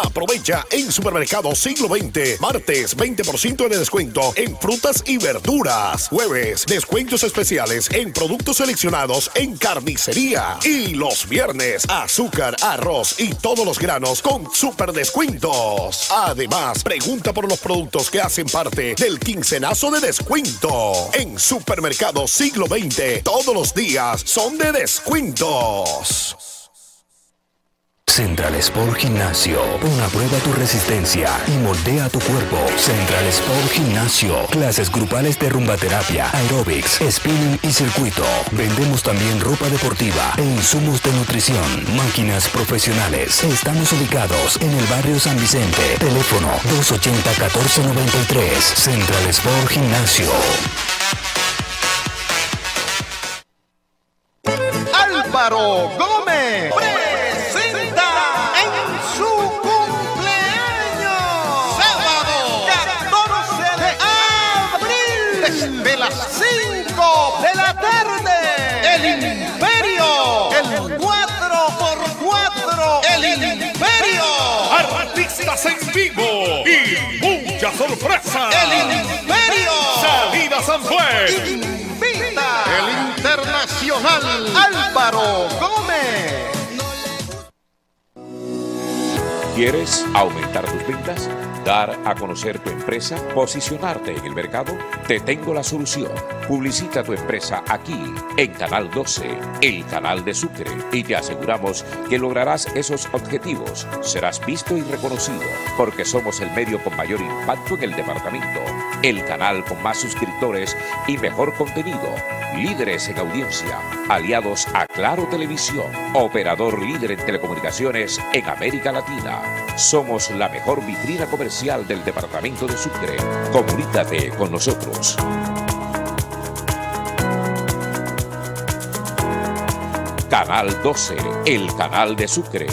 Aprovecha en Supermercado Siglo XX. Martes 20% de descuento en frutas y verduras. Jueves descuentos especiales en productos seleccionados en carnicería. Y los viernes azúcar, arroz y todos los granos con super descuentos. Además, pregunta por los productos que hacen parte del quincenazo de descuento. En Supermercado Siglo XX todos los días son de descuentos. Central Sport Gimnasio. Pon a prueba tu resistencia y moldea tu cuerpo. Central Sport Gimnasio. Clases grupales de rumbaterapia, aerobics, spinning y circuito. Vendemos también ropa deportiva e insumos de nutrición. Máquinas profesionales. Estamos ubicados en el barrio San Vicente. Teléfono 280-1493. Central Sport Gimnasio. Álvaro Gómez Artistas en vivo y muchas sorpresas. el Imperio Salida San Juan. invita el internacional Álvaro Gómez ¿Quieres aumentar tus ventas? ¿Dar a conocer tu empresa? ¿Posicionarte en el mercado? Te tengo la solución. Publicita tu empresa aquí, en Canal 12, el canal de Sucre, y te aseguramos que lograrás esos objetivos. Serás visto y reconocido, porque somos el medio con mayor impacto en el departamento, el canal con más suscriptores y mejor contenido, líderes en audiencia, aliados a Claro Televisión, operador líder en telecomunicaciones en América Latina. Somos la mejor vitrina comercial del departamento de Sucre. Comunícate con nosotros. Canal 12, el canal de Sucre.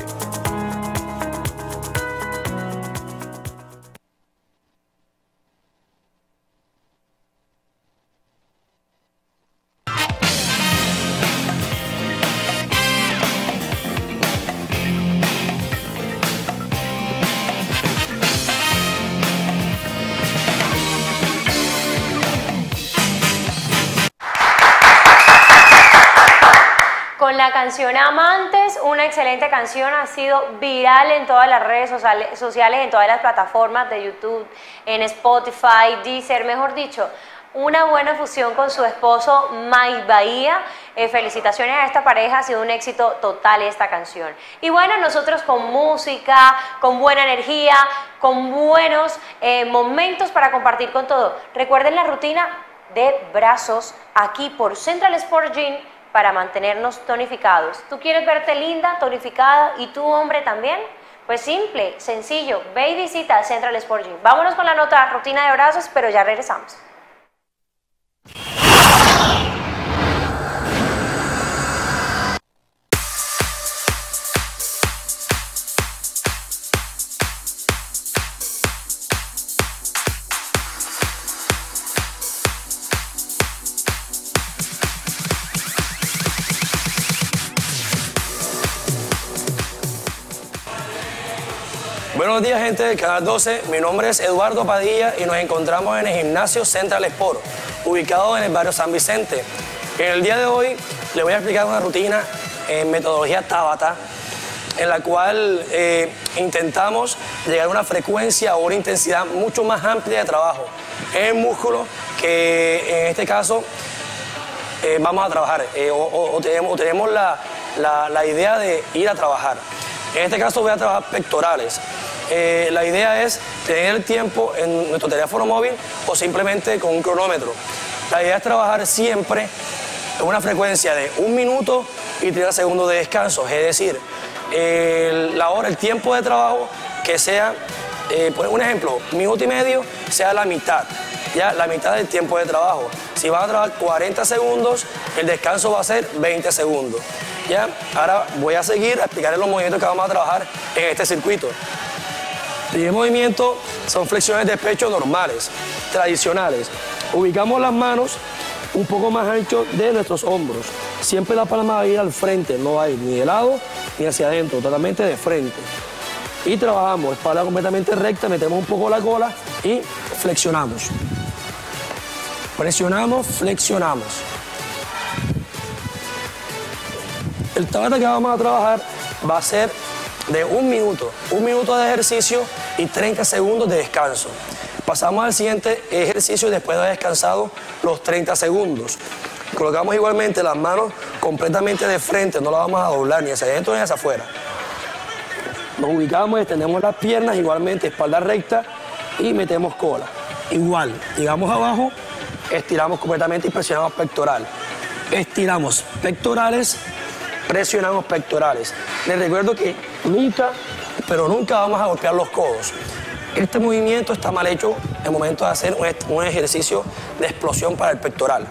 Canción Amantes, una excelente canción, ha sido viral en todas las redes sociales, en todas las plataformas de YouTube, en Spotify, Deezer, mejor dicho, una buena fusión con su esposo Mike Bahía. Eh, felicitaciones a esta pareja, ha sido un éxito total esta canción. Y bueno, nosotros con música, con buena energía, con buenos eh, momentos para compartir con todo. Recuerden la rutina de brazos aquí por Central Sport Gym para mantenernos tonificados. ¿Tú quieres verte linda, tonificada y tú hombre también? Pues simple, sencillo, ve y visita Central Sport Gym. Vámonos con la nota rutina de brazos, pero ya regresamos. Buenos días gente del Canal 12, mi nombre es Eduardo Padilla y nos encontramos en el gimnasio Central Sport, ubicado en el barrio San Vicente. En el día de hoy les voy a explicar una rutina en metodología Tabata, en la cual eh, intentamos llegar a una frecuencia o una intensidad mucho más amplia de trabajo en el músculo que en este caso eh, vamos a trabajar eh, o, o- o tenemos, o tenemos la, la- la idea de ir a trabajar. En este caso voy a trabajar pectorales. Eh, la idea es tener el tiempo en nuestro teléfono móvil o simplemente con un cronómetro. La idea es trabajar siempre en una frecuencia de un minuto y 30 segundos de descanso, es decir, la hora, el tiempo de trabajo que sea, eh, por un ejemplo, minuto y medio sea la mitad, ya la mitad del tiempo de trabajo. Si vas a trabajar 40 segundos, el descanso va a ser 20 segundos. Ya, ahora voy a seguir a explicarles los movimientos que vamos a trabajar en este circuito. Primer movimiento son flexiones de pecho normales, tradicionales. Ubicamos las manos un poco más ancho de nuestros hombros. Siempre la palma va a ir al frente, no va a ir ni de lado ni hacia adentro, totalmente de frente. Y trabajamos, espalda completamente recta, metemos un poco la cola y flexionamos. Presionamos, flexionamos. El tabata que vamos a trabajar va a ser de un minuto, un minuto de ejercicio y 30 segundos de descanso. Pasamos al siguiente ejercicio después de haber descansado los 30 segundos. Colocamos igualmente las manos completamente de frente, no las vamos a doblar ni hacia adentro ni hacia afuera. Nos ubicamos, extendemos las piernas, igualmente espalda recta y metemos cola. Igual, llegamos abajo, estiramos completamente y presionamos pectoral. Estiramos pectorales, presionamos pectorales. Les recuerdo que nunca, pero nunca vamos a golpear los codos. Este movimiento está mal hecho en momento de hacer un ejercicio de explosión para el pectoral.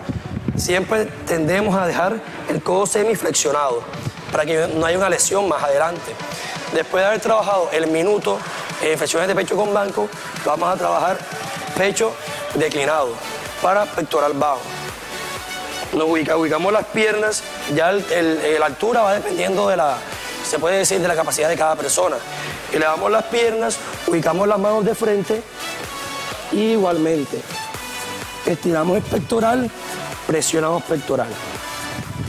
Siempre tendemos a dejar el codo semiflexionado para que no haya una lesión más adelante. Después de haber trabajado el minuto en flexiones de pecho con banco, vamos a trabajar pecho declinado para pectoral bajo. Nos ubica- ubicamos las piernas, ya la altura va dependiendo de la, se puede decir, de la capacidad de cada persona. Elevamos las piernas, ubicamos las manos de frente igualmente estiramos el pectoral, presionamos pectoral.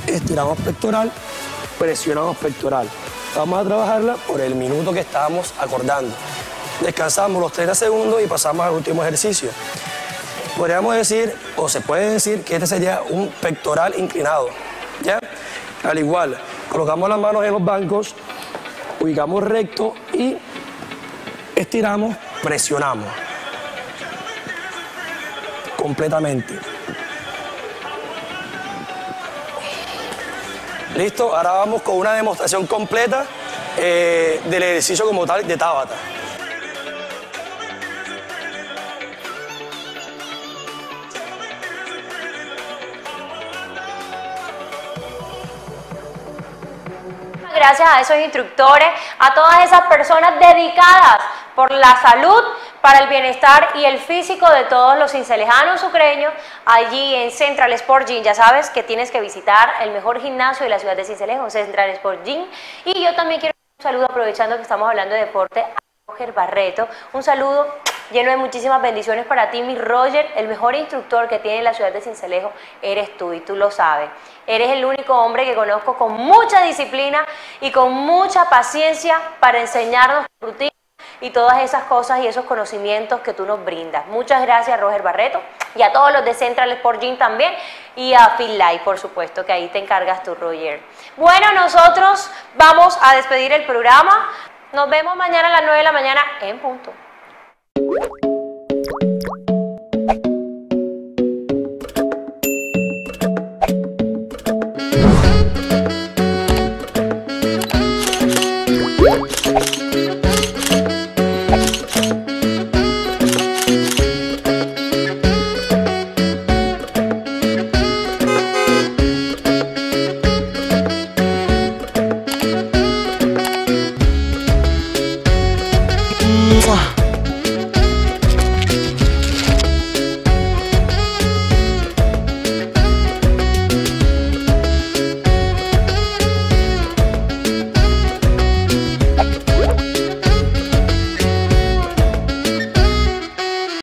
Estiramos pectoral, presionamos pectoral. Vamos a trabajarla por el minuto que estábamos acordando. Descansamos los 30 segundos y pasamos al último ejercicio. Podríamos decir, o se puede decir, que este sería un pectoral inclinado. ¿Ya? Al igual, colocamos las manos en los bancos, ubicamos recto y estiramos, presionamos. Completamente. Listo, ahora vamos con una demostración completa eh, del ejercicio como tal de Tabata. Gracias a esos instructores, a todas esas personas dedicadas por la salud, para el bienestar y el físico de todos los cincelejanos sucreños, allí en Central Sport Gym. Ya sabes que tienes que visitar el mejor gimnasio de la ciudad de Cincelejo, Central Sport Gym. Y yo también quiero un saludo, aprovechando que estamos hablando de deporte, a Roger Barreto. Un saludo lleno de muchísimas bendiciones para ti, mi Roger. El mejor instructor que tiene la ciudad de Cincelejo eres tú y tú lo sabes. Eres el único hombre que conozco con mucha disciplina y con mucha paciencia para enseñarnos rutina y todas esas cosas y esos conocimientos que tú nos brindas. Muchas gracias, Roger Barreto, y a todos los de Central Sport Gym también, y a Phil Light, por supuesto, que ahí te encargas tú, Roger. Bueno, nosotros vamos a despedir el programa. Nos vemos mañana a las 9 de la mañana en punto. you